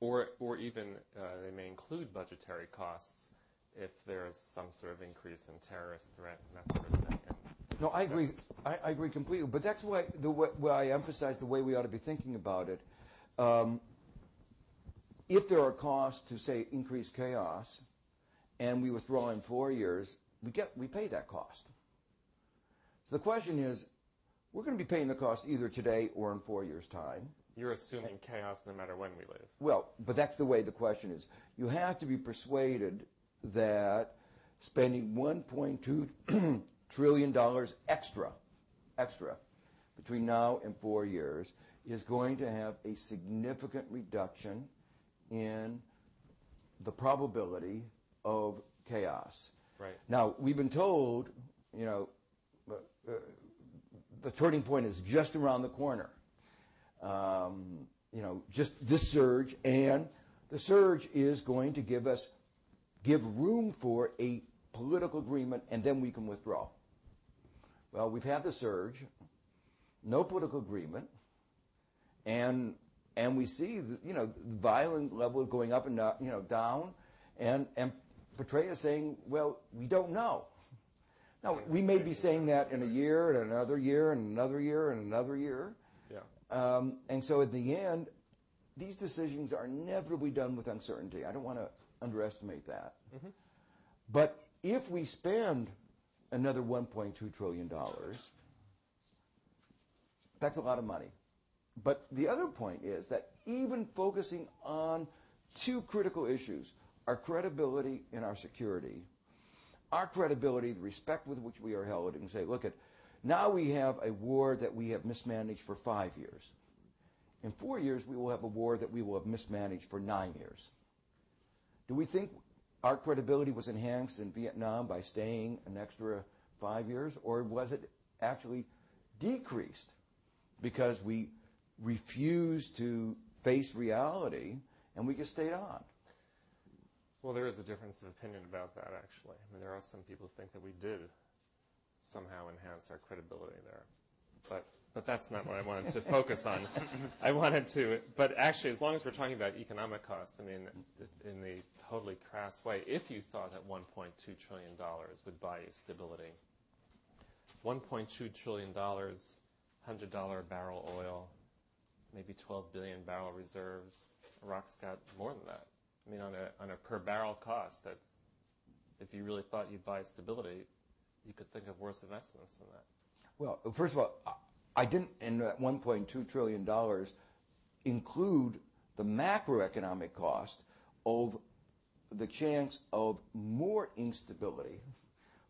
C: or or even uh, they may include budgetary costs if there's some sort of increase in terrorist threat and that sort of thing. And
B: No, I agree. I, I agree completely. But that's why the way, why I emphasize the way we ought to be thinking about it. Um, if there are costs to say increase chaos, and we withdraw in four years, we get we pay that cost. So the question is, we're going to be paying the cost either today or in four years' time.
C: You're assuming chaos no matter when we live.
B: Well, but that's the way the question is. You have to be persuaded that spending 1.2 *clears throat* trillion dollars extra, extra, between now and four years is going to have a significant reduction in the probability of chaos.
C: Right.
B: Now we've been told, you know, uh, uh, the turning point is just around the corner um, you know, just this surge, and the surge is going to give us give room for a political agreement, and then we can withdraw. Well, we've had the surge, no political agreement, and and we see the, you know the violent level going up and you know down, and and Petraeus saying, well, we don't know. Now we may be saying that in a year, and another year, and another year, and another year.
C: Yeah.
B: Um, and so at the end, these decisions are inevitably done with uncertainty. I don't want to underestimate that. But if we spend another $1.2 trillion, that's a lot of money. But the other point is that even focusing on two critical issues, our credibility and our security, our credibility, the respect with which we are held, and say, look at, now we have a war that we have mismanaged for five years. In four years, we will have a war that we will have mismanaged for nine years. Do we think our credibility was enhanced in Vietnam by staying an extra five years, or was it actually decreased because we refused to face reality and we just stayed on?
C: Well, there is a difference of opinion about that, actually. I mean, there are some people who think that we did somehow enhance our credibility there. But, but that's not what I wanted to focus on. I wanted to, but actually, as long as we're talking about economic costs, I mean, in the totally crass way, if you thought that $1.2 trillion would buy you stability, $1.2 trillion, $100 barrel oil, maybe 12 billion barrel reserves. Iraq's got more than that. I mean, on a, on a per barrel cost, that if you really thought you'd buy stability, you could think of worse investments than that.
B: Well, first of all, I- didn't, in that $1.2 trillion, include the macroeconomic cost of the chance of more instability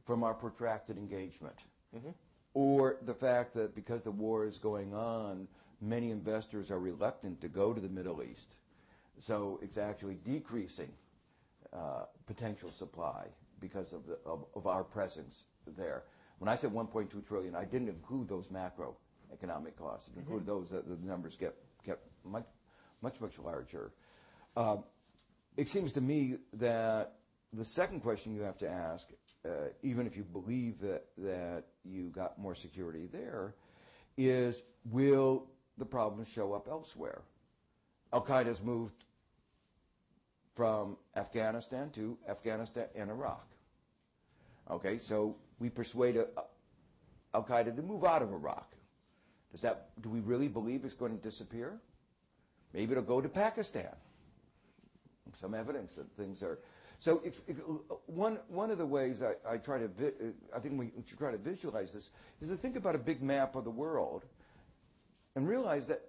B: from our protracted engagement. Mm-hmm. Or the fact that because the war is going on, many investors are reluctant to go to the Middle East. So it's actually decreasing uh, potential supply because of, the, of, of our presence there. When I said 1.2 trillion, I didn't include those macroeconomic costs. If I included those, the, the numbers get get much much much larger. Uh, it seems to me that the second question you have to ask, uh, even if you believe that that you got more security there, is will the problems show up elsewhere? Al Qaeda's moved from Afghanistan to Afghanistan and Iraq. Okay, so we persuade Al Qaeda to move out of Iraq. Does that, do we really believe it's going to disappear? Maybe it'll go to Pakistan. Some evidence that things are. So it's, it, one, one of the ways I, I try to, vi- I think we should try to visualize this is to think about a big map of the world and realize that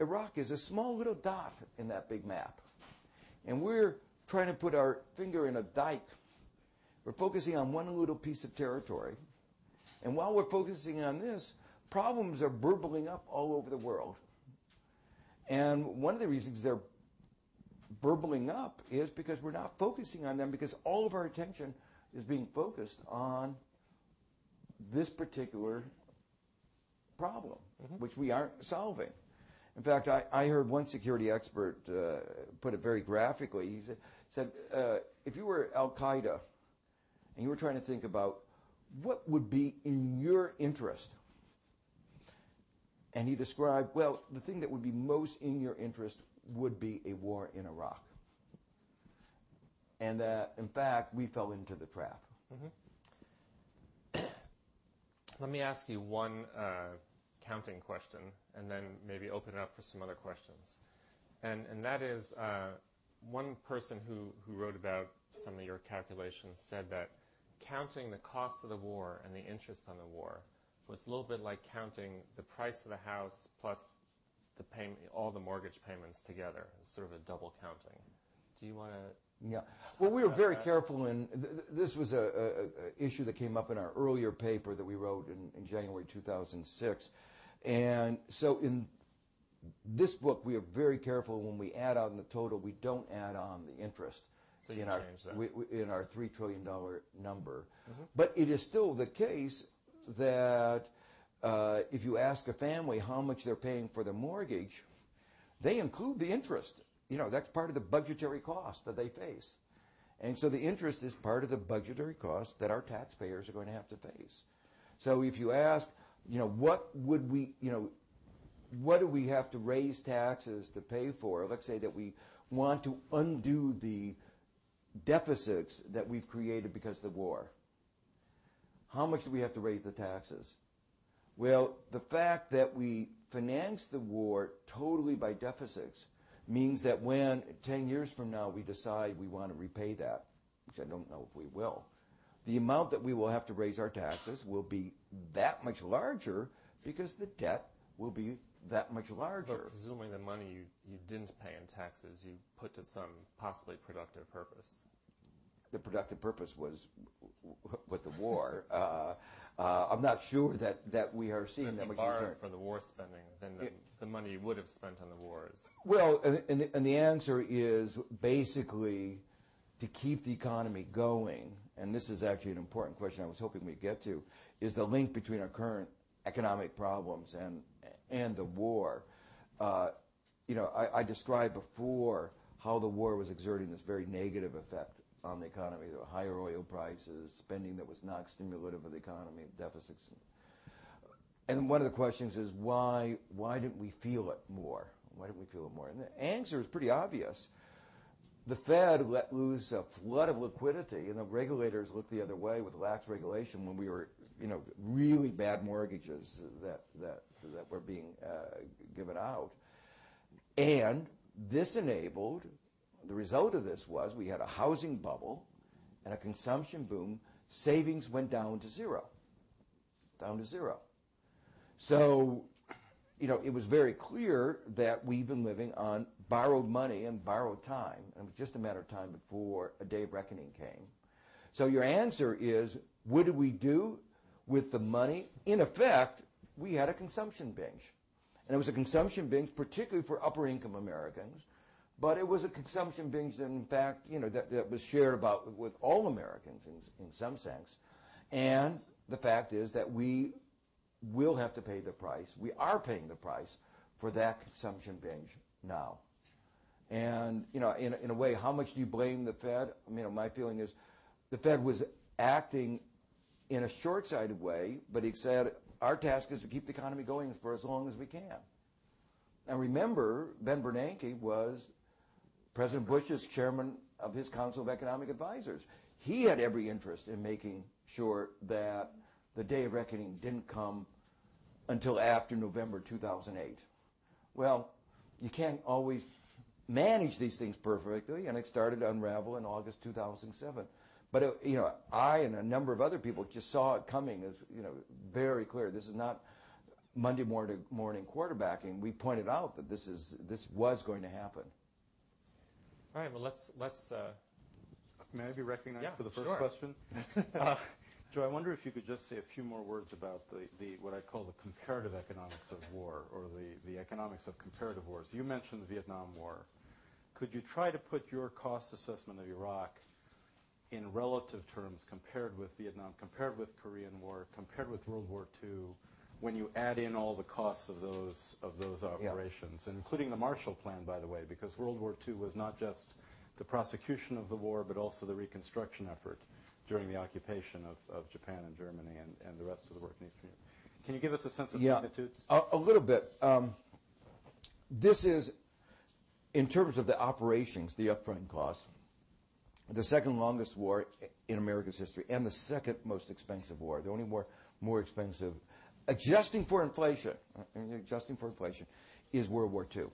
B: Iraq is a small little dot in that big map. And we're trying to put our finger in a dike. We're focusing on one little piece of territory. And while we're focusing on this, problems are burbling up all over the world. And one of the reasons they're burbling up is because we're not focusing on them because all of our attention is being focused on this particular problem, mm-hmm. which we aren't solving. In fact, I, I heard one security expert uh, put it very graphically. He said, said uh, if you were Al Qaeda and you were trying to think about what would be in your interest, and he described, well, the thing that would be most in your interest would be a war in Iraq. And that, in fact, we fell into the trap.
C: Let me ask you one uh, counting question and then maybe open it up for some other questions. And, and that is uh, one person who, who wrote about some of your calculations said that counting the cost of the war and the interest on the war was a little bit like counting the price of the house plus the payment, all the mortgage payments together. It's sort of a double counting. Do you want to
B: Yeah. Well, we were very careful in, th- th- this was a, a, a issue that came up in our earlier paper that we wrote in, in January 2006. And so in this book, we are very careful when we add on the total, we don't add on the interest.
C: So you
B: in our,
C: that.
B: we- we- in our $3 trillion number. But it is still the case that uh, if you ask a family how much they're paying for the mortgage, they include the interest. You know, that's part of the budgetary cost that they face. And so the interest is part of the budgetary cost that our taxpayers are going to have to face. So if you ask, you know, what would we, you know, what do we have to raise taxes to pay for? Let's say that we want to undo the deficits that we've created because of the war. How much do we have to raise the taxes? Well, the fact that we finance the war totally by deficits means that when 10 years from now we decide we want to repay that, which I don't know if we will, the amount that we will have to raise our taxes will be that much larger because the debt will be that much larger.
C: But presumably the money you, you didn't pay in taxes, you put to some possibly productive purpose.
B: the productive purpose was with the war. Uh, uh, I'm not sure that, that we are seeing
C: If
B: that much
C: borrowed
B: return.
C: for the war spending, then the, the money you would have spent on the war is
B: Well, and, and, the, and the answer is basically to keep the economy going, and this is actually an important question I was hoping we'd get to, is the link between our current economic problems and, and the war. Uh, you know, I, I described before how the war was exerting this very negative effect on the economy. There were higher oil prices, spending that was not stimulative of the economy, deficits. And one of the questions is why why didn't we feel it more? Why didn't we feel it more? And the answer is pretty obvious. The Fed let loose a flood of liquidity, and the regulators looked the other way with lax regulation when we were, you know, really bad mortgages that that that were being uh, given out. And this enabled the result of this was we had a housing bubble and a consumption boom. Savings went down to zero, down to zero. So, you know, it was very clear that we've been living on borrowed money and borrowed time. And it was just a matter of time before a day of reckoning came. So your answer is, what did we do with the money? In effect, we had a consumption binge. And it was a consumption binge particularly for upper income Americans. But it was a consumption binge that, in fact, you know, that, that was shared about with all Americans in, in some sense. And the fact is that we will have to pay the price. We are paying the price for that consumption binge now. And, you know, in, in a way, how much do you blame the Fed? I mean, my feeling is the Fed was acting in a short-sighted way, but he said, our task is to keep the economy going for as long as we can. And remember, Ben Bernanke was President Bush's chairman of his Council of Economic Advisors. He had every interest in making sure that the day of reckoning didn't come until after November 2008. Well, you can't always manage these things perfectly, and it started to unravel in August 2007. But it, you know, I and a number of other people just saw it coming as you know very clear. This is not Monday morning, morning quarterbacking. We pointed out that this is this was going to happen.
C: All right, well, let's, let's, uh,
A: May I be recognized
C: Yeah,
A: for the first
C: sure.
A: question? *laughs* Uh, Joe, I wonder if you could just say a few more words about the, the what I call the comparative economics of war, or the, the economics of comparative wars. You mentioned the Vietnam War. Could you try to put your cost assessment of Iraq in relative terms compared with Vietnam, compared with Korean War, compared with World War II, when you add in all the costs of those of those operations, including the Marshall Plan, by the way, because World War II was not just the prosecution of the war, but also the reconstruction effort during the occupation of, of Japan and Germany and, and the rest of the work in Eastern Europe. Can you give us a sense of
B: Yeah,
A: magnitudes?
B: a, a little bit. Um, this is, in terms of the operations, the upfront costs, the second longest war in America's history, and the second most expensive war. The only war more expensive, adjusting for inflation, adjusting for inflation, is World War II.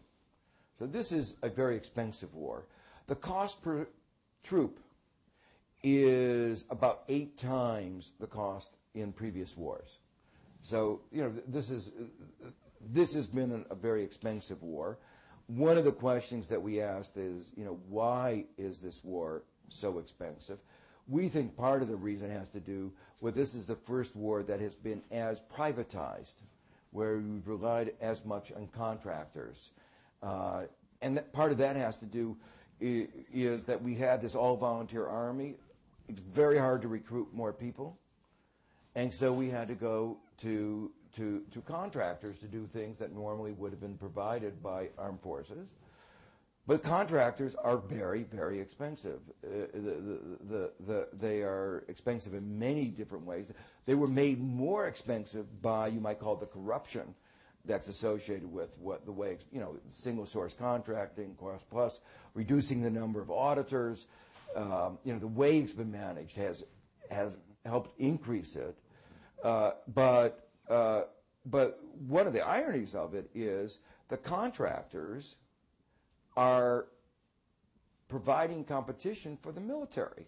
B: So this is a very expensive war. The cost per troop is about eight times the cost in previous wars. So you know this is this has been a very expensive war. One of the questions that we asked is, you know, why is this war so expensive? We think part of the reason has to do with this is the first war that has been as privatized, where we've relied as much on contractors. Uh, and that part of that has to do i- is that we had this all volunteer army. It's very hard to recruit more people. And so we had to go to, to, to contractors to do things that normally would have been provided by armed forces. But contractors are very, very expensive. Uh, the, the, the, the, they are expensive in many different ways. They were made more expensive by, you might call it the corruption that's associated with what the way, you know, single source contracting, cost plus, reducing the number of auditors. Um, you know, the way it's been managed has, has helped increase it. Uh, but, Uh, but one of the ironies of it is the contractors are providing competition for the military.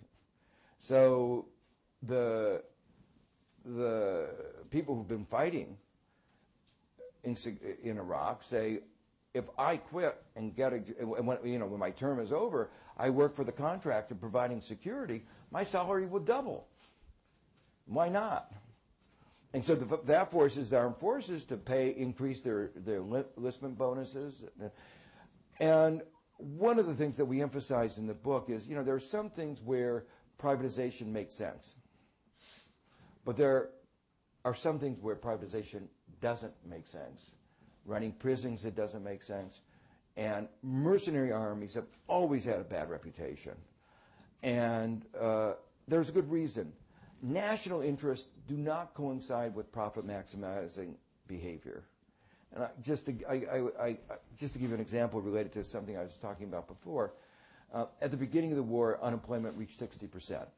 B: So the the people who've been fighting in, in Iraq say, if I quit and get a, when, you know, when my term is over, I work for the contractor providing security, my salary will double. Why not? And so the, that forces the armed forces to pay, increase their, their enlistment bonuses. And one of the things that we emphasize in the book is, you know, there are some things where privatization makes sense. But there are some things where privatization doesn't make sense. Running prisons, it doesn't make sense. And mercenary armies have always had a bad reputation. And uh, there's a good reason. National interests do not coincide with profit maximizing behavior. And I, just, to, I, I, just to give you an example related to something I was talking about before, uh, at the beginning of the war, unemployment reached 60%. It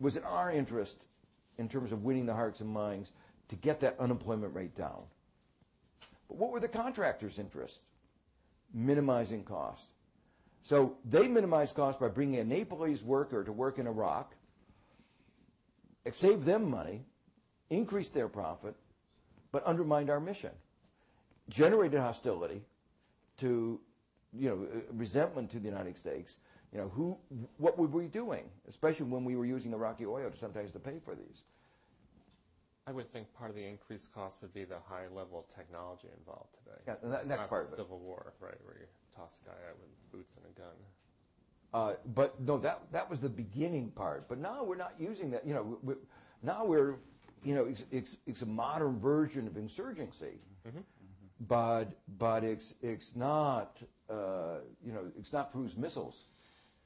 B: was in our interest, in terms of winning the hearts and minds, to get that unemployment rate down. But what were the contractors' interests? Minimizing cost. So they minimized cost by bringing a Nepalese worker to work in Iraq, it saved them money, increased their profit, but undermined our mission. Generated hostility to, you know, uh, resentment to the United States. You know, who, what were we doing? Especially when we were using Iraqi oil to sometimes to pay for these.
C: I would think part of the increased cost would be the high level of technology involved today.
B: Yeah, and that-
C: not
B: part
C: the
B: of it.
C: Civil War, right, where you toss a guy out with boots and a gun.
B: Uh, but no, that that was the beginning part. But now we're not using that. You know, we, now we're, you know, it's, it's it's a modern version of insurgency, but but it's it's not, uh, you know, it's not cruise missiles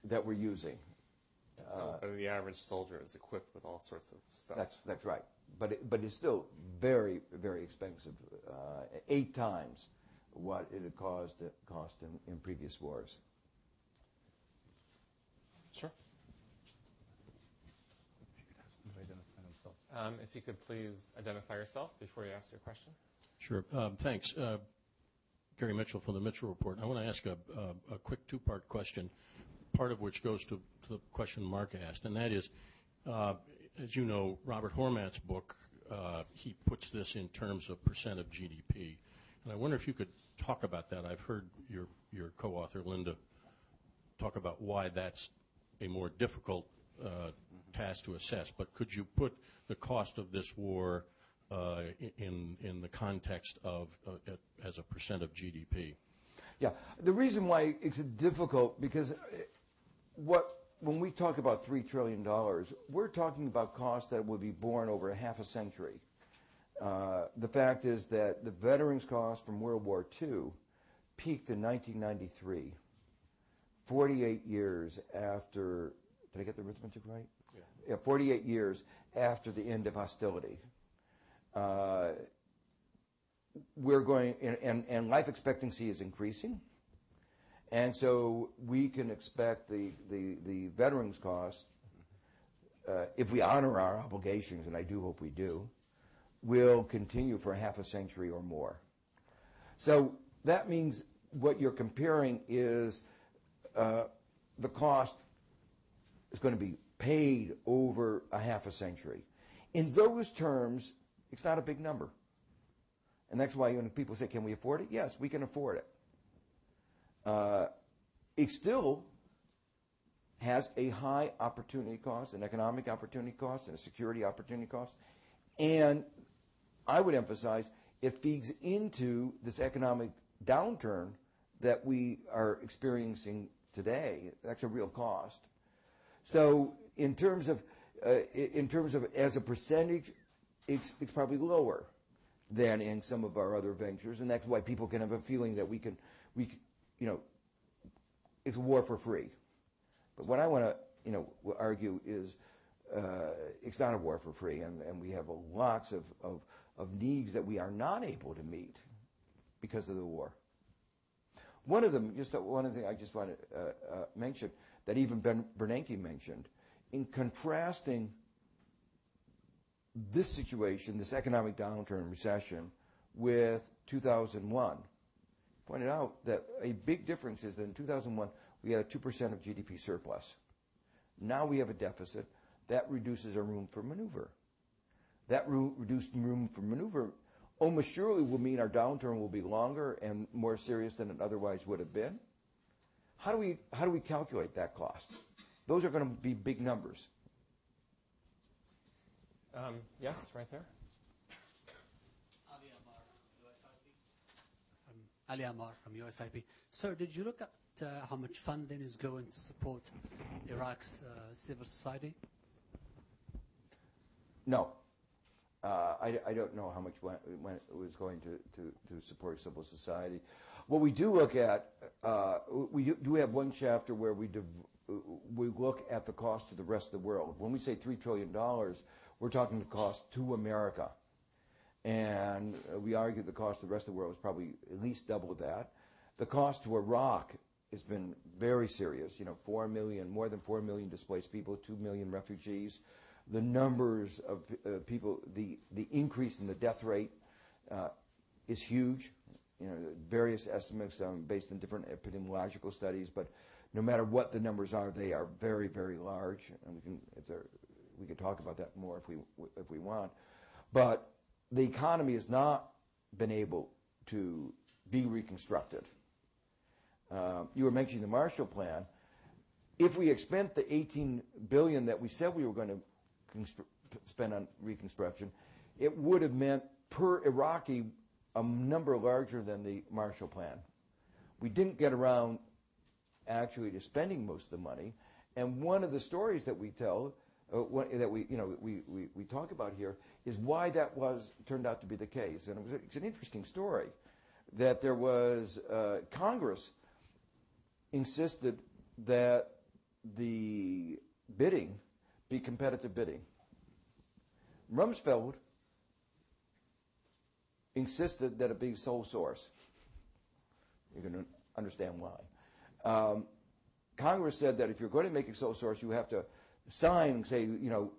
B: that we're using.
C: Uh, the average soldier is equipped with all sorts of stuff.
B: That's that's right. but it, but it's still very very expensive, uh, eight times what it had caused cost in, in previous wars.
C: Sure. Um, if you could please identify yourself before you ask your question.
D: Sure. Um, thanks. Uh, Gary Mitchell from the Mitchell Report. I want to ask a, a, a quick two-part question, part of which goes to, to, the question Mark asked, and that is, uh, as you know, Robert Hormats' book, uh, he puts this in terms of percent of GDP. And I wonder if you could talk about that. I've heard your, your co-author, Linda, talk about why that's a more difficult uh, task to assess. But could you put the cost of this war uh, in in the context of uh, as a percent of GDP?
B: Yeah, the reason why it's difficult because what when we talk about three trillion dollars, we're talking about costs that will be borne over half a century. Uh, the fact is that the veterans costs from World War II peaked in 1993, 48 years after. Did I get the arithmetic right?
D: Yeah.
B: yeah 48 years after the end of hostility. Uh, we're going, and, and life expectancy is increasing. And so we can expect the, the, the veterans costs, uh, if we honor our obligations, and I do hope we do, will continue for half a century or more. So that means what you're comparing is the cost is going to be paid over a half a century. In those terms, it's not a big number. And that's why when people say, can we afford it? Yes, we can afford it. Uh, it still has a high opportunity cost, an economic opportunity cost, and a security opportunity cost. And I would emphasize it feeds into this economic downturn that we are experiencing today. That's a real cost. So in terms of, uh, in terms of as a percentage it's, it's probably lower than in some of our other ventures, and that's why people can have a feeling that we can, we, you know, it's a war for free. But what I want to, you know, argue is uh, it's not a war for free, and, and we have lots of, of, of needs that we are not able to meet because of the war. One of them, just one thing I just want to uh, uh, mention that even Ben Bernanke mentioned, in contrasting this situation, this economic downturn, recession, with 2001. Pointed out that a big difference is that in 2001 we had a 2% of GDP surplus. Now we have a deficit. That reduces our room for maneuver. That reduced room for maneuver almost surely will mean our downturn will be longer and more serious than it otherwise would have been. How do we, how do we calculate that cost? Those are going to be big numbers.
C: Um, yes, right there.
E: Ali Amar from USIP. Um, Ali Amar from USIP. Sir, did you look at uh, how much funding is going to support Iraq's uh, civil society?
B: No. Uh, I, I, don't know how much went, went, it was going to, to, to, support civil society. What we do look at, uh, we do have one chapter where we, div- we look at the cost to the rest of the world. When we say $3 trillion, we're talking the cost to America. And we argue the cost to the rest of the world is probably at least double that. The cost to Iraq has been very serious. You know, 4 million, more than 4 million displaced people, 2 million refugees. The numbers of uh, people, the, the increase in the death rate uh, is huge. You know, various estimates um, based on different epidemiological studies, but no matter what the numbers are, they are very, very large. And we can, if we could talk about that more if we if we want. But the economy has not been able to be reconstructed. Uh, you were mentioning the Marshall Plan. If we spent the 18 billion that we said we were going to spend on reconstruction, it would have meant per Iraqi a number larger than the Marshall Plan. We didn't get around actually to spending most of the money. And one of the stories that we tell uh, that we, you know, we, we, we talk about here is why that was turned out to be the case. And it was, it's an interesting story that there was uh, Congress insisted that the bidding be competitive bidding. Rumsfeld insisted that it be sole source. You can understand why. Um, Congress said that if you're going to make it sole source, you have to sign and say, you know,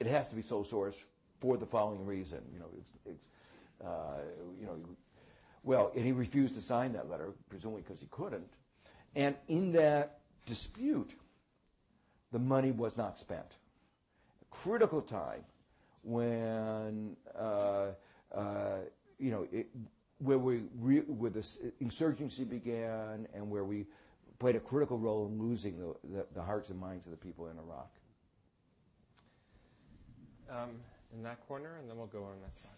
B: it has to be sole source for the following reason. You know, it's, it's, uh, you know, well, and he refused to sign that letter, presumably because he couldn't. And in that dispute, the money was not spent. A critical time when uh, uh, you know it, where we re- where the insurgency began and where we played a critical role in losing the, the, the hearts and minds of the people in Iraq.
C: Um, in that corner, and then we'll go on this side.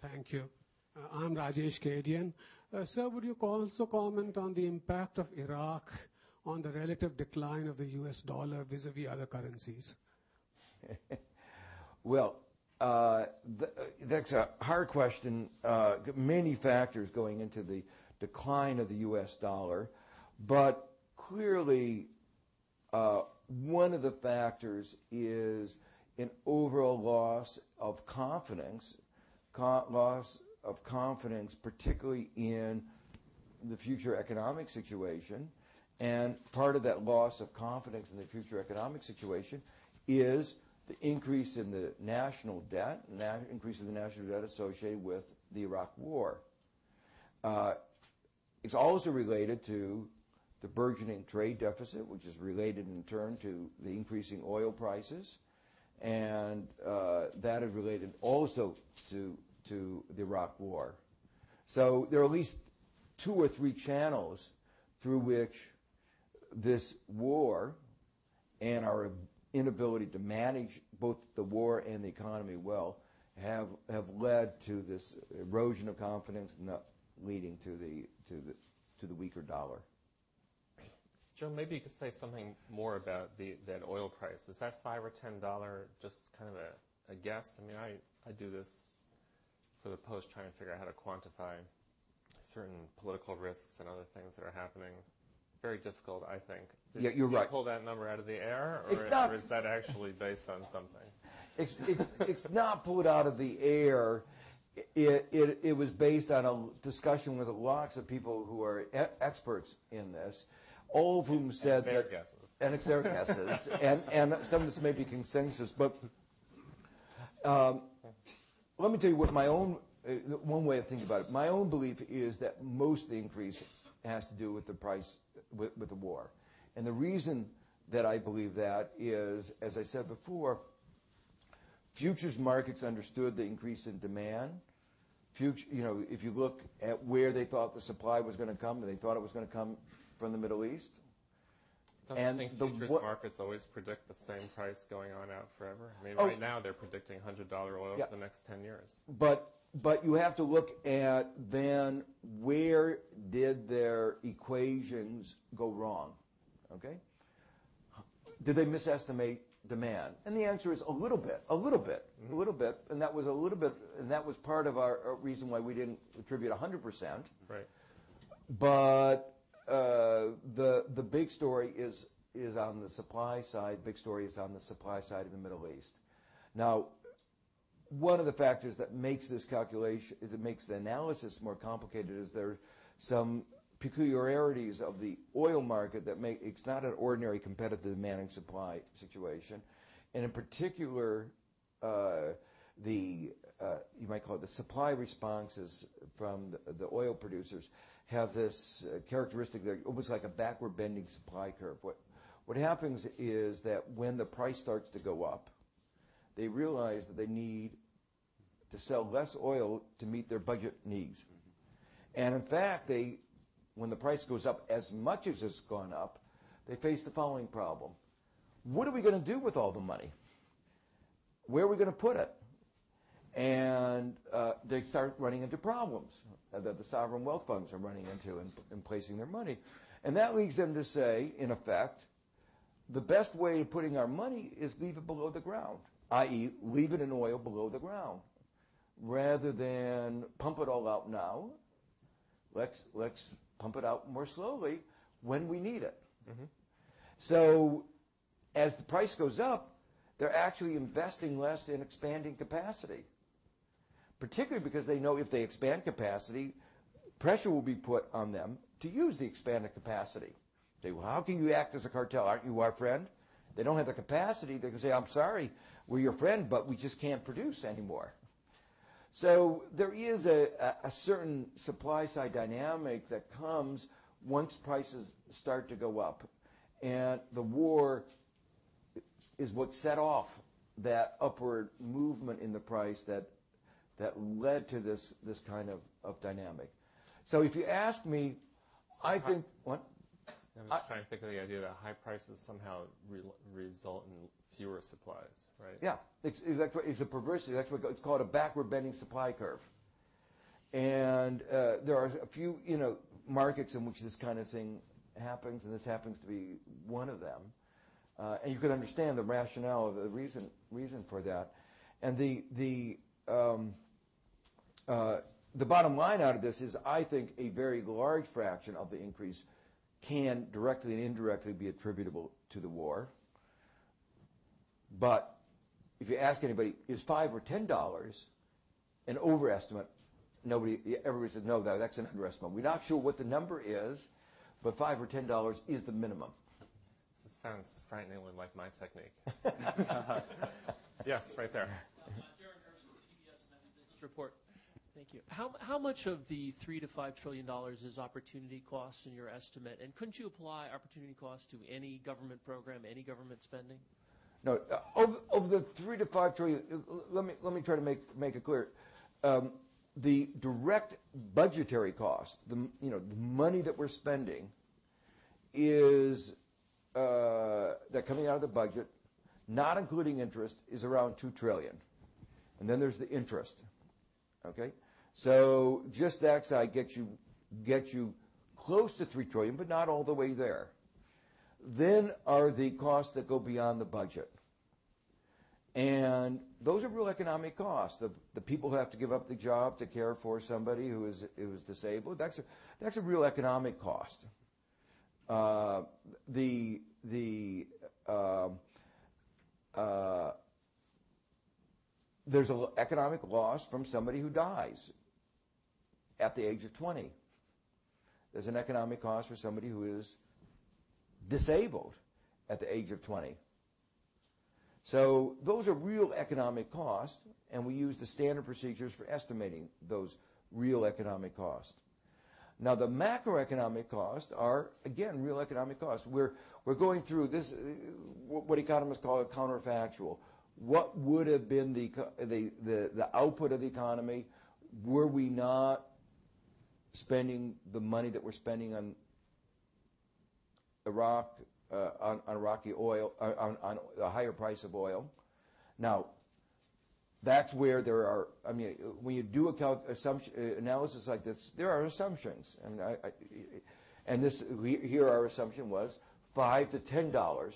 F: Thank you. Uh, I'm Rajesh Kadian. Uh, sir, would you also comment on the impact of Iraq on the relative decline of the US dollar vis-a-vis other currencies? *laughs*
B: well, uh, that's a hard question. Uh, many factors going into the decline of the US dollar, but clearly uh, one of the factors is an overall loss of confidence, loss of confidence, particularly in the future economic situation. And part of that loss of confidence in the future economic situation is the increase in the national debt, na- increase in the national debt associated with the Iraq War. Uh, it's also related to the burgeoning trade deficit, which is related in turn to the increasing oil prices, and uh, that is related also to to the Iraq War. So there are at least two or three channels through which this war and our inability to manage both the war and the economy well have have led to this erosion of confidence, not leading to the to the to the weaker dollar.
C: Joe, maybe you could say something more about the that oil price. Is that five or ten dollar just kind of a, a guess? I mean, I, I do this for the post trying to figure out how to quantify certain political risks and other things that are happening. Very difficult, I think. Did
B: Yeah, you're
C: you
B: right.
C: Pull that number out of the air, or,
B: not-
C: or is that actually based on something?
B: It's, it's, it's not pulled out of the air. It, it, it was based on a discussion with lots of people who are e- experts in this, all of whom said
C: their
B: that.
C: guesses.
B: And it's their guesses. and, and some of this may be consensus, but um, let me tell you what my own, uh, one way of thinking about it. My own belief is that most of the increase has to do with the price, with, with the war. And the reason that I believe that is, as I said before, futures markets understood the increase in demand. Future, you know, if you look at where they thought the supply was going to come, they thought it was going to come from the Middle East.
C: Don't
B: And
C: think
B: the
C: futures markets always predict the same price going on out forever? I mean,
B: Oh.
C: right now they're predicting $100 oil
B: Yeah.
C: for the next 10 years.
B: But but you have to look at then where did their equations go wrong? Okay? Did they misestimate demand? And the answer is a little bit, a little bit, a little bit, and that was a little bit, and that was part of our, our reason why we didn't attribute 100%.
C: Right.
B: But uh, the the big story is is on the supply side. Big story is on the supply side of the Middle East. Now, one of the factors that makes this calculation, that makes the analysis more complicated, is there are some peculiarities of the oil market that make it's not an ordinary competitive demand and supply situation, and in particular, uh, the uh, you might call it the supply responses from the oil producers have this uh, characteristic that almost like a backward bending supply curve. What what happens is that when the price starts to go up, they realize that they need to sell less oil to meet their budget needs. And in fact, they, when the price goes up as much as it's gone up, they face the following problem. What are we going to do with all the money? Where are we going to put it? And uh, they start running into problems that the sovereign wealth funds are running into in, in placing their money. And that leads them to say, in effect, the best way of putting our money is leave it below the ground, i.e., leave it in oil below the ground, rather than pump it all out now. Let's let's pump it out more slowly. when we need it. So as the price goes up, they're actually investing less in expanding capacity. Particularly because they know if they expand capacity, pressure will be put on them to use the expanded capacity. Say, well, how can you act as a cartel? Aren't you our friend? They don't have the capacity. They can say, I'm sorry, we're your friend, but we just can't produce anymore. So there is a, a, certain supply side dynamic that comes once prices start to go up. And the war is what set off that upward movement in the price that, that led to this, this kind of, of dynamic. So if you ask me, I
C: how-
B: think, what?
C: I'm just trying to think of the idea that high prices somehow re- result in fewer supplies, right?
B: Yeah, it's, it's, what- it's a perversity. That's what it's called a backward bending supply curve. And uh, there are a few, you know, markets in which this kind of thing happens, and this happens to be one of them. Uh, and you can understand the rationale of the reason reason for that. And the the um, Uh, the bottom line out of this is, I think, a very large fraction of the increase can directly and indirectly be attributable to the war. But if you ask anybody, is five or ten dollars an overestimate? Nobody, everybody says no. That, that's an underestimate. We're not sure what the number is, but five or ten dollars is the minimum.
C: This sounds frighteningly like my technique. *laughs* Uh, yes, right there.
G: Darren Hershey, PBS Business Report. Thank you. How, how much of the three to five trillion dollars is opportunity costs in your estimate? And couldn't you apply opportunity costs to any government program, any government spending?
B: No, uh, of, the three to five trillion, uh, let me, let me try to make, make it clear. Um, the direct budgetary cost, the, you know, the money that we're spending is, uh, that coming out of the budget, not including interest, is around two trillion. And then there's the interest. Okay? So just that side gets you, gets you close to three trillion, but not all the way there then are the costs that go beyond the budget. And those are real economic costs. The, the people who have to give up the job to care for somebody who is, who is disabled, that's a, that's a real economic cost. Uh, the, the, um uh, there's an economic loss from somebody who dies at the age of 20. There's an economic cost for somebody who is disabled at the age of 20. So those are real economic costs, and we use the standard procedures for estimating those real economic costs. Now, the macroeconomic costs are, again, real economic costs. We're, we're going through this, uh, what economists call a counterfactual. What would have been the, the, the, the output of the economy were we not spending the money that we're spending on Iraq, uh, on, on Iraqi oil, uh, on, on the higher price of oil. Now, that's where there are. I mean, when you do a calc- assumption uh, analysis like this, there are assumptions. Mean, I, I, and this here our assumption was five to ten dollars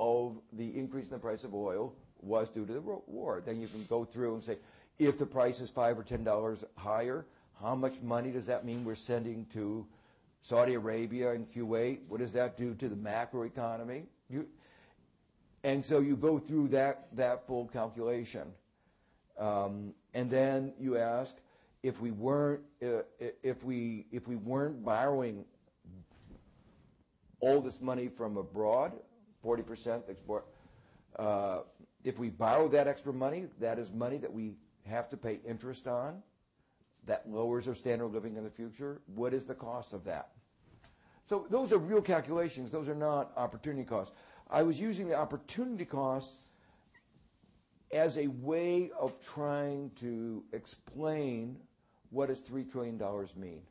B: of the increase in the price of oil was due to the war. Then you can go through and say, if the price is five or ten dollars higher, how much money does that mean we're sending to Saudi Arabia and Kuwait? What does that do to the macroeconomy? You, and so you go through that, that full calculation. Um, and then you ask if we weren't, uh, if, we, if we weren't borrowing all this money from abroad, 40% export, uh, if we borrow that extra money, that is money that we have to pay interest on. That lowers our standard of living in the future. What is the cost of that? So those are real calculations. Those are not opportunity costs. I was using the opportunity cost as a way of trying to explain what does $3 trillion mean.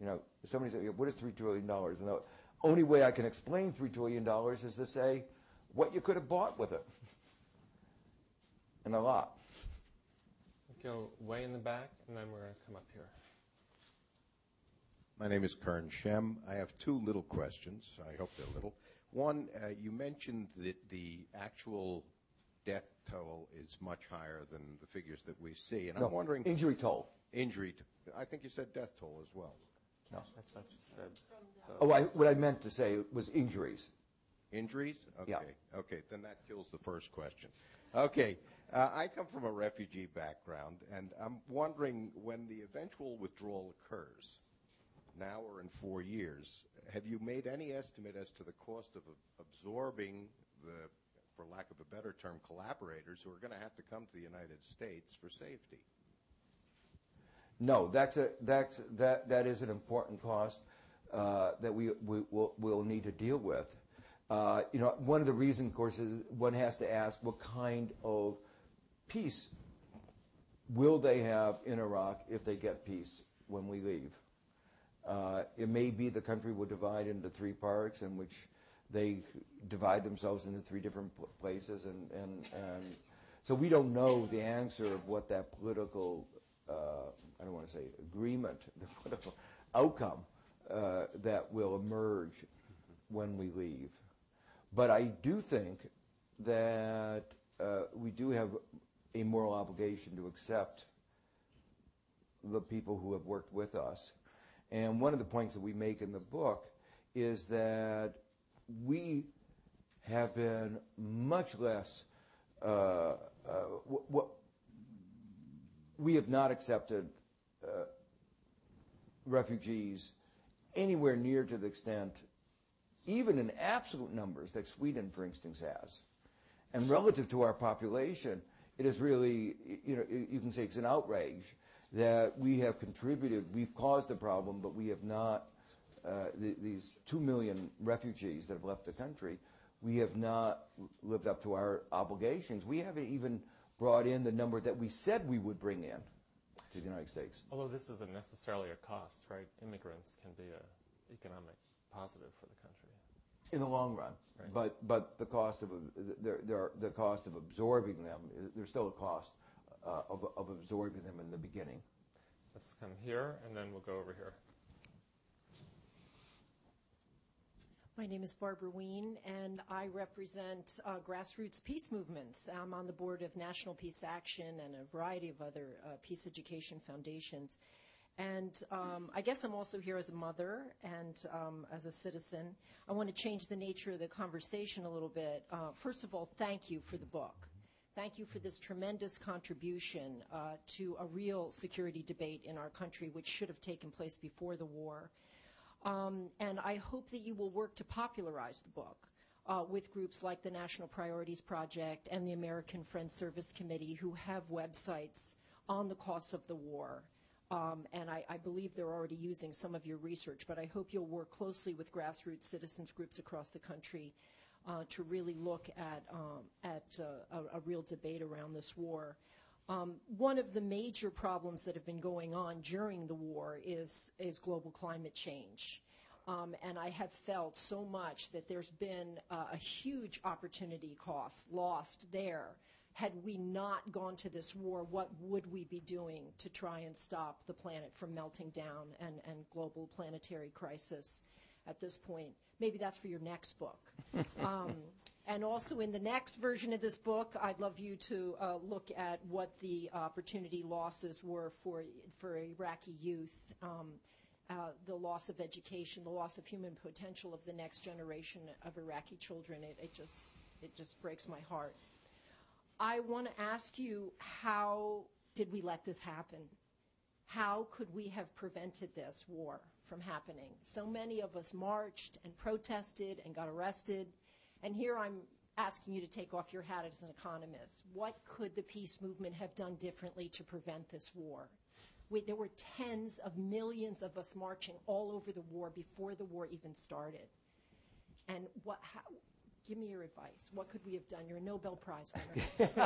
B: You know, somebody said, what is $3 trillion? And only way I can explain $3 trillion is to say what you could have bought with it. And a lot.
C: Go way in the back, and then we're going to come up here.
H: My name is Kern Shem. I have two little questions. I hope they're little. One, uh, you mentioned that the actual death toll is much higher than the figures that we see, and
B: No,
H: I'm wondering
B: injury toll.
H: injury. T- I think you said death toll as well.
B: No.
C: That's what I said.
B: Oh, I, what I meant to say was injuries.
H: Injuries? Okay.
B: Yeah.
H: Okay, then that kills the first question. Okay, uh, I come from a refugee background, and I'm wondering when the eventual withdrawal occurs, now or in four years, have you made any estimate as to the cost of absorbing the, for lack of a better term, collaborators who are going to have to come to the United States for safety?
B: No, that's a, that's, that, that is an important cost uh, that we, we will will need to deal with. Uh, you know, one of the reasons, of course, is one has to ask what kind of peace will they have in Iraq if they get peace when we leave. Uh, it may be the country will divide into three parts in which they divide themselves into three different places, and, and, and so we don't know the answer of what that political, uh, I don't want to say agreement, *laughs* the outcome uh, that will emerge when we leave. But I do think that uh, we do have a moral obligation to accept the people who have worked with us. And one of the points that we make in the book is that we have been much less, uh, uh, what we have not accepted uh, refugees anywhere near to the extent, even in absolute numbers, that Sweden, for instance, has. And relative to our population, it is really, you know, you can say it's an outrage that we have contributed, we've caused the problem, but we have not, uh, th- these two million refugees that have left the country, we have not lived up to our obligations. We haven't even brought in the number that we said we would bring in to the United States.
C: Although this isn't necessarily a cost, right? Immigrants can be a economic positive for the country.
B: In the long run,
C: Right.
B: but but the cost of there, there the cost of absorbing them, there's still a cost uh, of of absorbing them in the beginning.
C: Let's come here, and then we'll go over here.
I: My name is Barbara Wien, and I represent uh, grassroots peace movements. I'm on the board of National Peace Action and a variety of other uh, peace education foundations. And um, I guess I'm also here as a mother and um, as a citizen. I want to change the nature of the conversation a little bit. Uh, first of all, thank you for the book. Thank you for this tremendous contribution uh, to a real security debate in our country, which should have taken place before the war. Um, and I hope that you will work to popularize the book uh, with groups like the National Priorities Project and the American Friends Service Committee, who have websites on the costs of the war. Um, and I, I believe they're already using some of your research, but I hope you'll work closely with grassroots citizens groups across the country uh, to really look at, um, at uh, a, a real debate around this war. Um, one of the major problems that have been going on during the war is, is global climate change. Um, and I have felt so much that there's been uh, a huge opportunity cost lost there. Had we not gone to this war, what would we be doing to try and stop the planet from melting down and, and global planetary crisis at this point? Maybe that's for your next book. *laughs* um, and also in the next version of this book, I'd love you to uh, look at what the opportunity losses were for, for Iraqi youth, um, uh, the loss of education, the loss of human potential of the next generation of Iraqi children. It, it just, it just breaks my heart. I want to ask you, how did we let this happen? How could we have prevented this war from happening? So many of us marched and protested and got arrested. And here I'm asking you to take off your hat as an economist. What could the peace movement have done differently to prevent this war? We, there were tens of millions of us marching all over the war before the war even started. And what, how, give me your advice. What could we have done? You're a Nobel Prize winner. *laughs*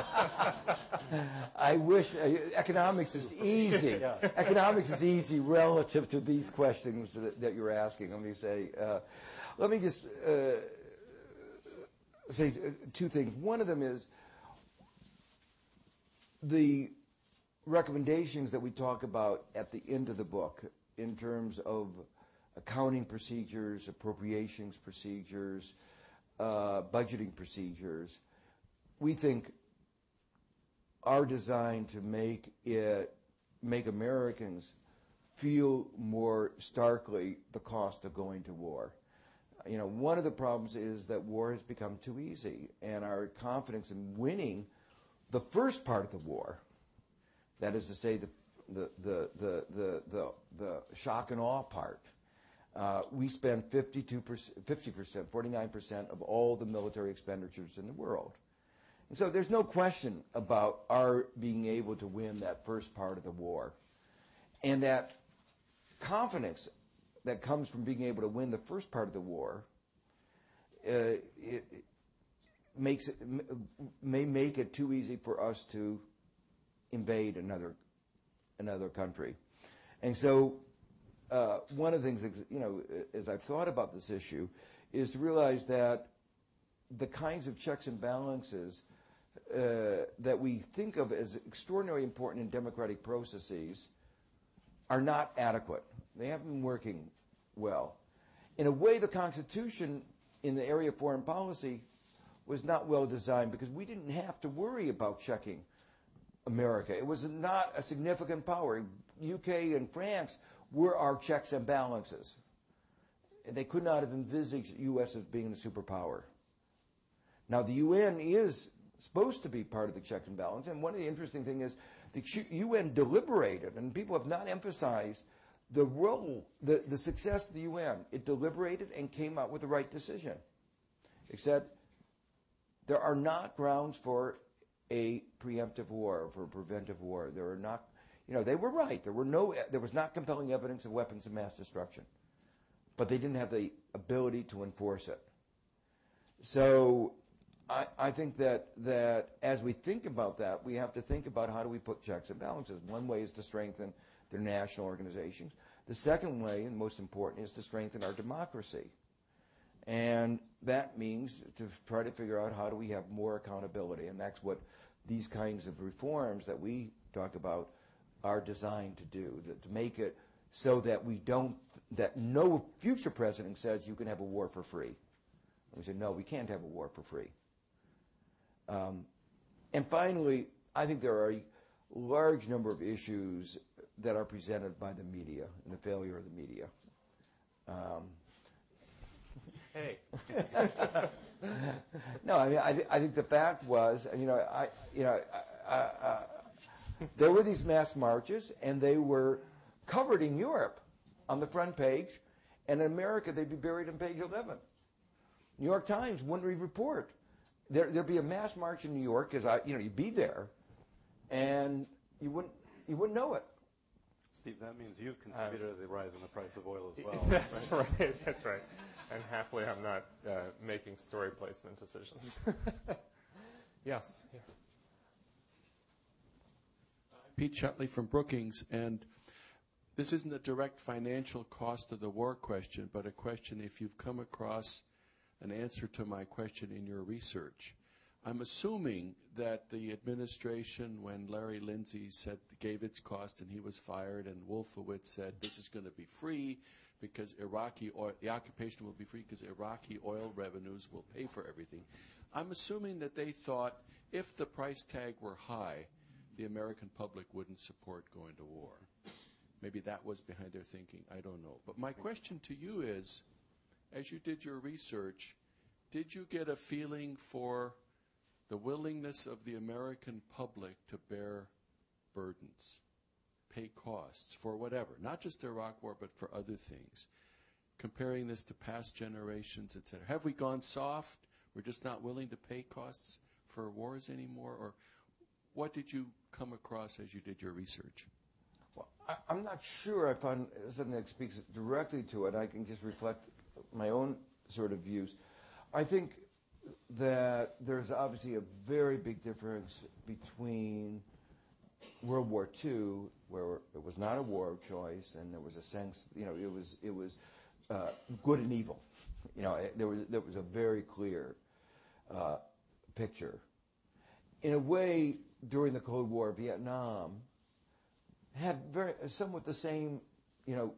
B: I wish uh, economics is easy. *laughs* Economics is easy relative to these questions that, that you're asking. Let me say, uh, let me just uh, say uh, two things. One of them is the recommendations that we talk about at the end of the book in terms of accounting procedures, appropriations procedures, uh, budgeting procedures, we think are designed to make it make Americans feel more starkly the cost of going to war. You know, one of the problems is that war has become too easy, and our confidence in winning the first part of the war, that is to say, the the the the the the, the shock and awe part. Uh, we spend 52%, 50%, 49% of all the military expenditures in the world. And so there's no question about our being able to win that first part of the war. And that confidence that comes from being able to win the first part of the war uh, it, it makes it, may make it too easy for us to invade another another country. And so uh, one of the things, you know, as I've thought about this issue, is to realize that the kinds of checks and balances uh, that we think of as extraordinarily important in democratic processes are not adequate. They haven't been working well. In a way, the Constitution in the area of foreign policy was not well designed because we didn't have to worry about checking America. It was not a significant power. UK and France were our checks and balances. They could not have envisaged the U.S. as being the superpower. Now, the UN is supposed to be part of the check and balance, and one of the interesting things is the UN deliberated, and people have not emphasized the role, the, the success of the UN. It deliberated and came out with the right decision. Except there are not grounds for a preemptive war, for a preventive war. There are not, you know, they were right. There were no, there was not compelling evidence of weapons of mass destruction, but they didn't have the ability to enforce it. So, I, I think that that as we think about that, we have to think about how do we put checks and balances. One way is to strengthen their national organizations. The second way, and most important, is to strengthen our democracy. And that means to try to figure out how do we have more accountability. And that's what these kinds of reforms that we talk about are designed to do, that, to make it so that we don't, that no future president says you can have a war for free. We say, no, we can't have a war for free. Um, and finally, I think there are a large number of issues that are presented by the media and the failure of the media. Um,
C: hey. *laughs*
B: no, I mean, I, th- I, think the fact was, you know, I, you know, uh, there were these mass marches, and they were covered in Europe on the front page, and in America they'd be buried on page 11. New York Times wouldn't report. There, would be a mass march in New York, because I, you know, you'd be there, and you wouldn't, you wouldn't know it.
A: Steve, that means you've contributed um, to the rise in the price of oil as *laughs* well.
C: That's right. right. That's right. And happily, I'm not uh, making story placement decisions. *laughs* yes. Yeah.
J: Pete Shutley from Brookings, and this isn't a direct financial cost of the war question, but a question if you've come across an answer to my question in your research. I'm assuming that the administration, when Larry Lindsey said gave its cost and he was fired, and Wolfowitz said this is going to be free because Iraqi oil, the occupation will be free because Iraqi oil revenues will pay for everything. I'm assuming that they thought if the price tag were high, the American public wouldn't support going to war. Maybe that was behind their thinking. I don't know. But my question to you is, as you did your research, did you get a feeling for the willingness of the American public to bear burdens, pay costs for whatever, not just the Iraq War, but for other things. Comparing this to past generations, et cetera. Have we gone soft? We're just not willing to pay costs for wars anymore? Or what did you come across as you did your research?
B: Well, I, am not sure I found something that speaks directly to it. I can just reflect my own sort of views. I think that there's obviously a very big difference between World War II, where it was not a war of choice, and there was a sense, you know, it was it was uh, good and evil. You know, it, there was there was a very clear uh, picture. In a way, during the Cold War, Vietnam had very somewhat the same, you know,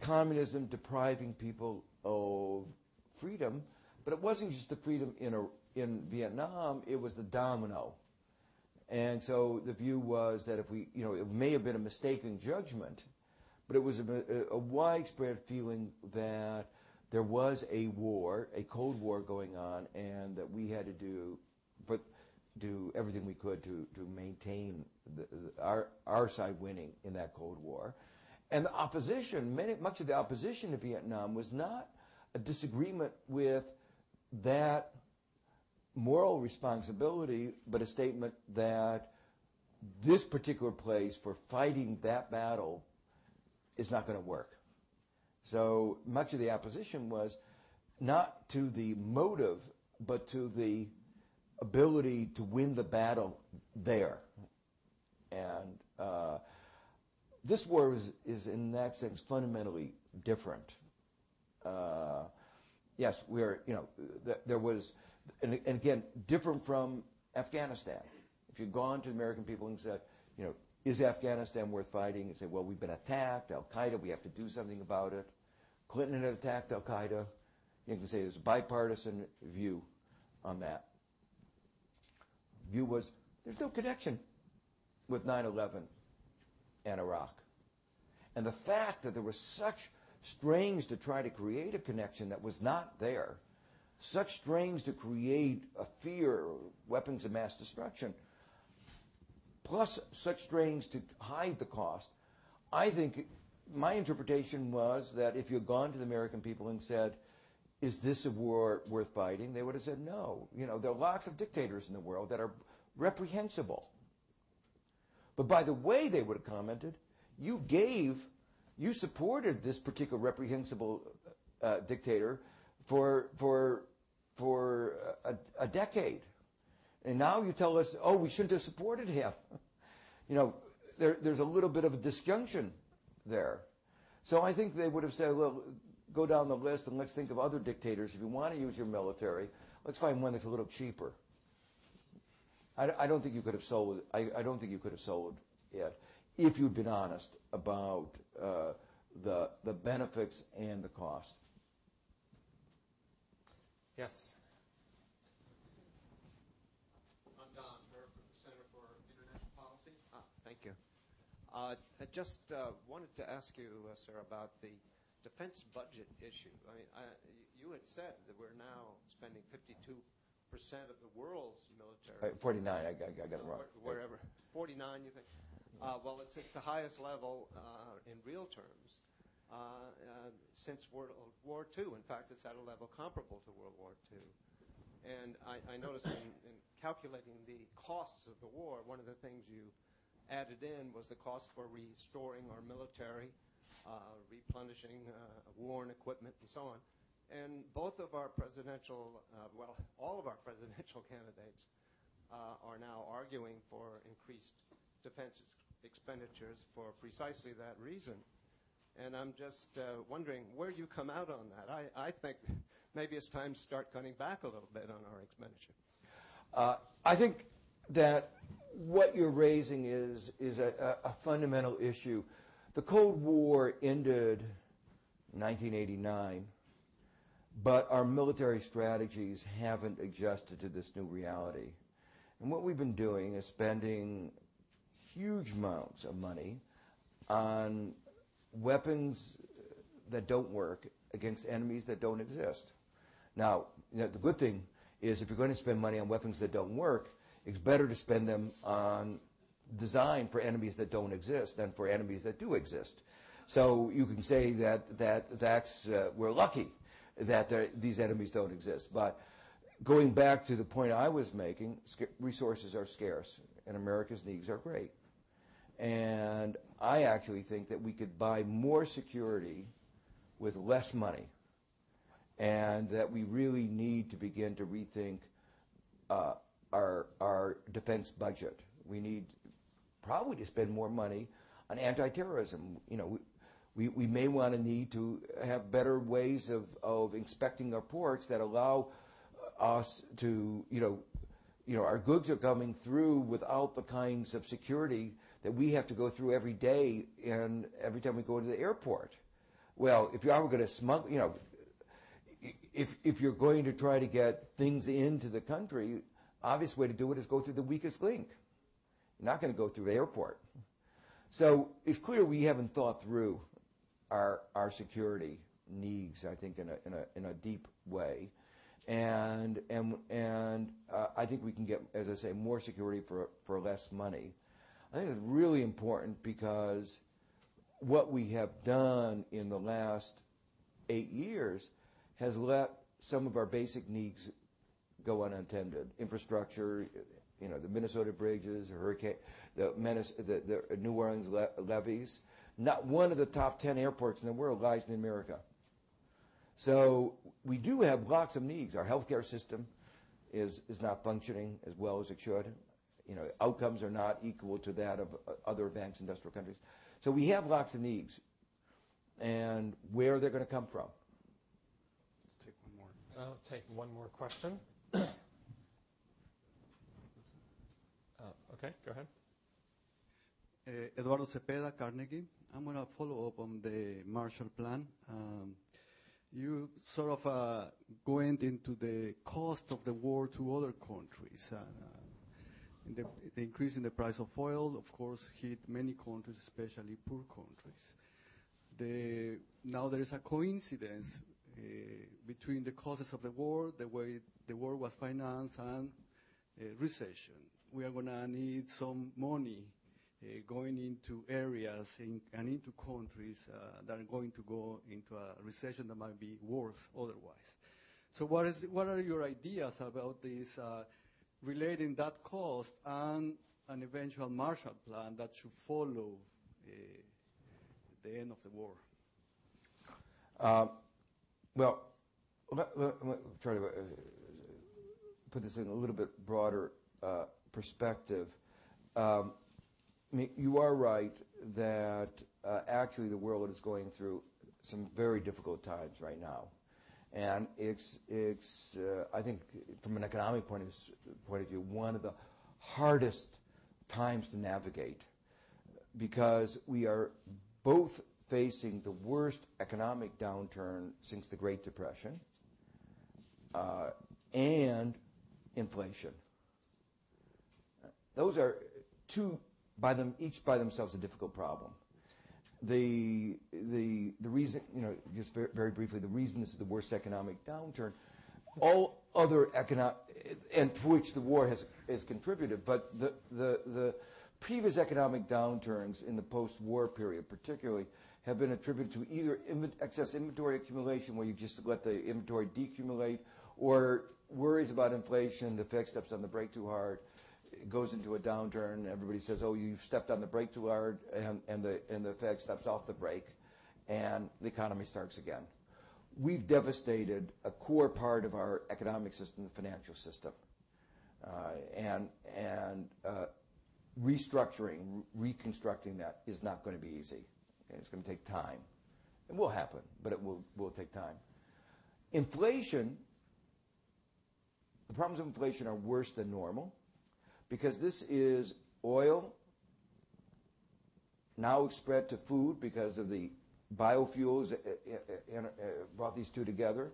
B: communism depriving people of freedom but it wasn't just the freedom in, a, in Vietnam, it was the domino. And so the view was that if we, you know, it may have been a mistaken judgment, but it was a, a widespread feeling that there was a war, a Cold War going on, and that we had to do, but do everything we could to, to maintain the, our, our side winning in that Cold War. And the opposition, many, much of the opposition to Vietnam was not a disagreement with that moral responsibility, but a statement that this particular place for fighting that battle is not going to work. So much of the opposition was not to the motive, but to the ability to win the battle there. And uh, this war is, is, in that sense, fundamentally different. Uh, yes, we're, you know, th- there was, and, and again, different from Afghanistan. If you'd gone to the American people and said, you know, is Afghanistan worth fighting? And say, well, we've been attacked, Al Qaeda, we have to do something about it. Clinton had attacked Al Qaeda. You can say there's a bipartisan view on that. View was there's no connection with 9 11 and Iraq. And the fact that there was such strains to try to create a connection that was not there, such strains to create a fear, weapons of mass destruction, plus such strains to hide the cost, I think my interpretation was that if you had gone to the American people and said, is this a war worth fighting? They would have said no. You know, there are lots of dictators in the world that are reprehensible. But by the way they would have commented, you gave, you supported this particular reprehensible uh, dictator for, for, for a, a decade. And now you tell us, oh, we shouldn't have supported him. *laughs* you know, there, there's a little bit of a disjunction there. So I think they would have said, well, go down the list and let's think of other dictators. If you want to use your military, let's find one that's a little cheaper. I, I don't think you could have sold. I, I, don't think you could have sold it if you'd been honest about uh, the the benefits and the cost.
C: Yes.
K: I'm Don Herr from the Center for International Policy. Ah, thank you. Uh, I just uh, wanted to ask you, uh, sir, about the defense budget issue. I mean, I, you had said that we're now spending 52 percent of the world's military.
B: Uh, 49, I, I, got it wrong.
K: Wherever, 49, you think? Uh, well, it's the highest level uh, in real terms since World War II. In fact, it's at a level comparable to World War II. And I, I noticed in, in calculating the costs of the war, one of the things you added in was the cost for restoring our military, uh, replenishing uh, worn equipment, and so on. And both of our presidential, uh, well, all of our presidential *laughs* candidates are now arguing for increased defense expenditures for precisely that reason. And I'm just uh, wondering where you come out on that. I, I, think maybe it's time to start cutting back a little bit on our expenditure.
B: Uh, I think that what you're raising is, is a, a, fundamental issue. The Cold War ended in 1989, but our military strategies haven't adjusted to this new reality. And what we've been doing is spending huge amounts of money on weapons that don't work against enemies that don't exist. Now, you know, the good thing is if you're going to spend money on weapons that don't work, it's better to spend them on design for enemies that don't exist than for enemies that do exist. So you can say that, that that's, uh, we're lucky that there, these enemies don't exist. But going back to the point I was making, resources are scarce and America's needs are great. And I actually think that we could buy more security with less money and that we really need to begin to rethink uh, our, our defense budget. We need probably to spend more money on anti-terrorism. You know, we, we may want to need to have better ways of, of inspecting our ports that allow us to, you know, you know, our goods are coming through without the kinds of security that we have to go through every day and every time we go to the airport. Well, if you are going to smuggle, you know, if if you're going to try to get things into the country, obvious way to do it is go through the weakest link. You're not going to go through the airport. So it's clear we haven't thought through our our security needs. I think in a in a in a deep way, and and and uh, I think we can get, as I say, more security for for less money. I think it's really important because what we have done in the last eight years has let some of our basic needs go unattended. Infrastructure, you know, the Minnesota bridges, hurricane, the, Menace, the, the New Orleans le- levees. Not one of the top 10 airports in the world lies in America. So we do have lots of needs. Our healthcare system is, is not functioning as well as it should. You know, outcomes are not equal to that of uh, other advanced industrial countries. So we have lots of needs. And where they're going to come from.
C: Let's take one more. I'll take one more question. *coughs* Uh, okay, go ahead.
L: Uh, Eduardo Cepeda, Carnegie. I'm going to follow up on the Marshall Plan. Um, you sort of uh, went into the cost of the war to other countries. Uh, the, increase in the price of oil, of course, hit many countries, especially poor countries. The, now there is a coincidence uh, between the causes of the war, the way the war was financed, and uh, recession. We are going to need some money uh, going into areas in, and into countries uh, that are going to go into a recession that might be worse otherwise. So what, is, what are your ideas about this uh, relating that cost and an eventual Marshall Plan that should follow uh, the end of the war?
B: Uh, well, let, let, let try to uh, put this in a little bit broader uh, perspective. Um, I mean, you are right that uh, actually the world is going through some very difficult times right now. And it's, it's uh, I think, from an economic point of, point of view, one of the hardest times to navigate because we are both facing the worst economic downturn since the Great Depression uh, and inflation. Those are two by them each by themselves a difficult problem. The the the reason you know just very, very briefly the reason this is the worst economic downturn, all other economic and to which the war has has contributed, but the the the previous economic downturns in the post-war period, particularly, have been attributed to either excess inventory accumulation, where you just let the inventory decumulate, or worries about inflation, the Fed steps on the brake too hard, goes into a downturn, everybody says, oh, you've stepped on the brake too hard, and, and, the, and the Fed steps off the brake, and the economy starts again. We've devastated a core part of our economic system, the financial system. Uh, and and uh, restructuring, reconstructing that is not going to be easy. It's going to take time. It will happen, but it will, will take time. Inflation, the problems of inflation are worse than normal because this is oil now spread to food because of the biofuels uh, uh, uh, brought these two together.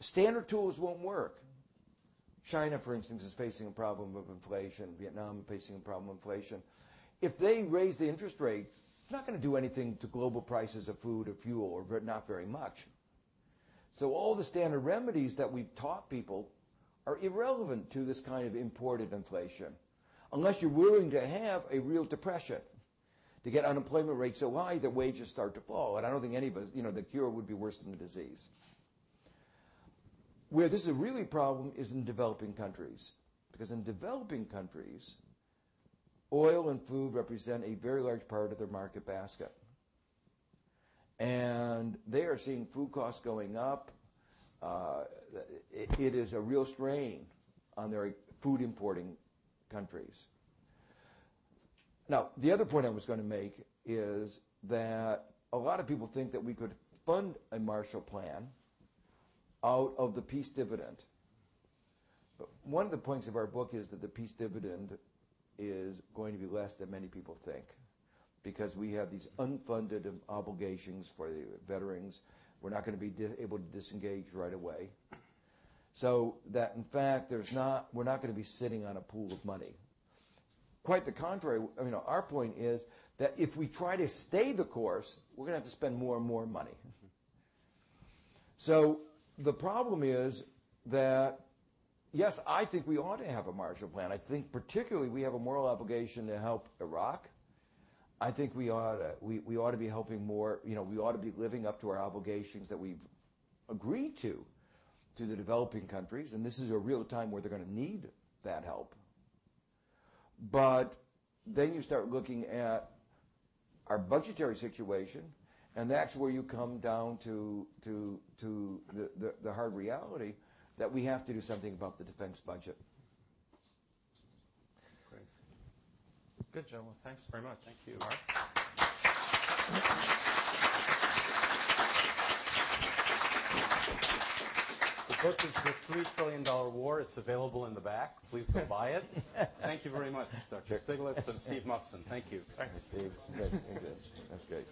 B: Standard tools won't work. China, for instance, is facing a problem of inflation. Vietnam is facing a problem of inflation. If they raise the interest rate, it's not going to do anything to global prices of food or fuel, or not very much. So all the standard remedies that we've taught people are irrelevant to this kind of imported inflation unless you're willing to have a real depression to get unemployment rates so high that wages start to fall. And I don't think any of us, you know, the cure would be worse than the disease. Where this is a really problem is in developing countries. Because in developing countries, oil and food represent a very large part of their market basket. And they are seeing food costs going up, Uh, it, it is a real strain on their food importing countries. Now, the other point I was going to make is that a lot of people think that we could fund a Marshall Plan out of the peace dividend. But one of the points of our book is that the peace dividend is going to be less than many people think because we have these unfunded obligations for the veterans we're not going to be able to disengage right away. So that in fact, there's not, we're not going to be sitting on a pool of money. Quite the contrary. I mean, our point is that if we try to stay the course, we're going to have to spend more and more money. So the problem is that, yes, I think we ought to have a Marshall Plan. I think particularly we have a moral obligation to help Iraq. I think we ought to, we, we ought to be helping more, you know, we ought to be living up to our obligations that we've agreed to to the developing countries, and this is a real time where they're going to need that help. But then you start looking at our budgetary situation, and that's where you come down to, to, to the, the, the hard reality that we have to do something about the defense budget.
C: Great. Good, Joe. Well, thanks very much.
A: Thank you.
C: Mark?
A: The book is The $3 Trillion War. It's available in the back. Please go buy it. *laughs* Thank you very much, Dr. Stiglitz and Steve Mufson. Thank you.
C: Thanks.
B: Steve, good, good. That's great.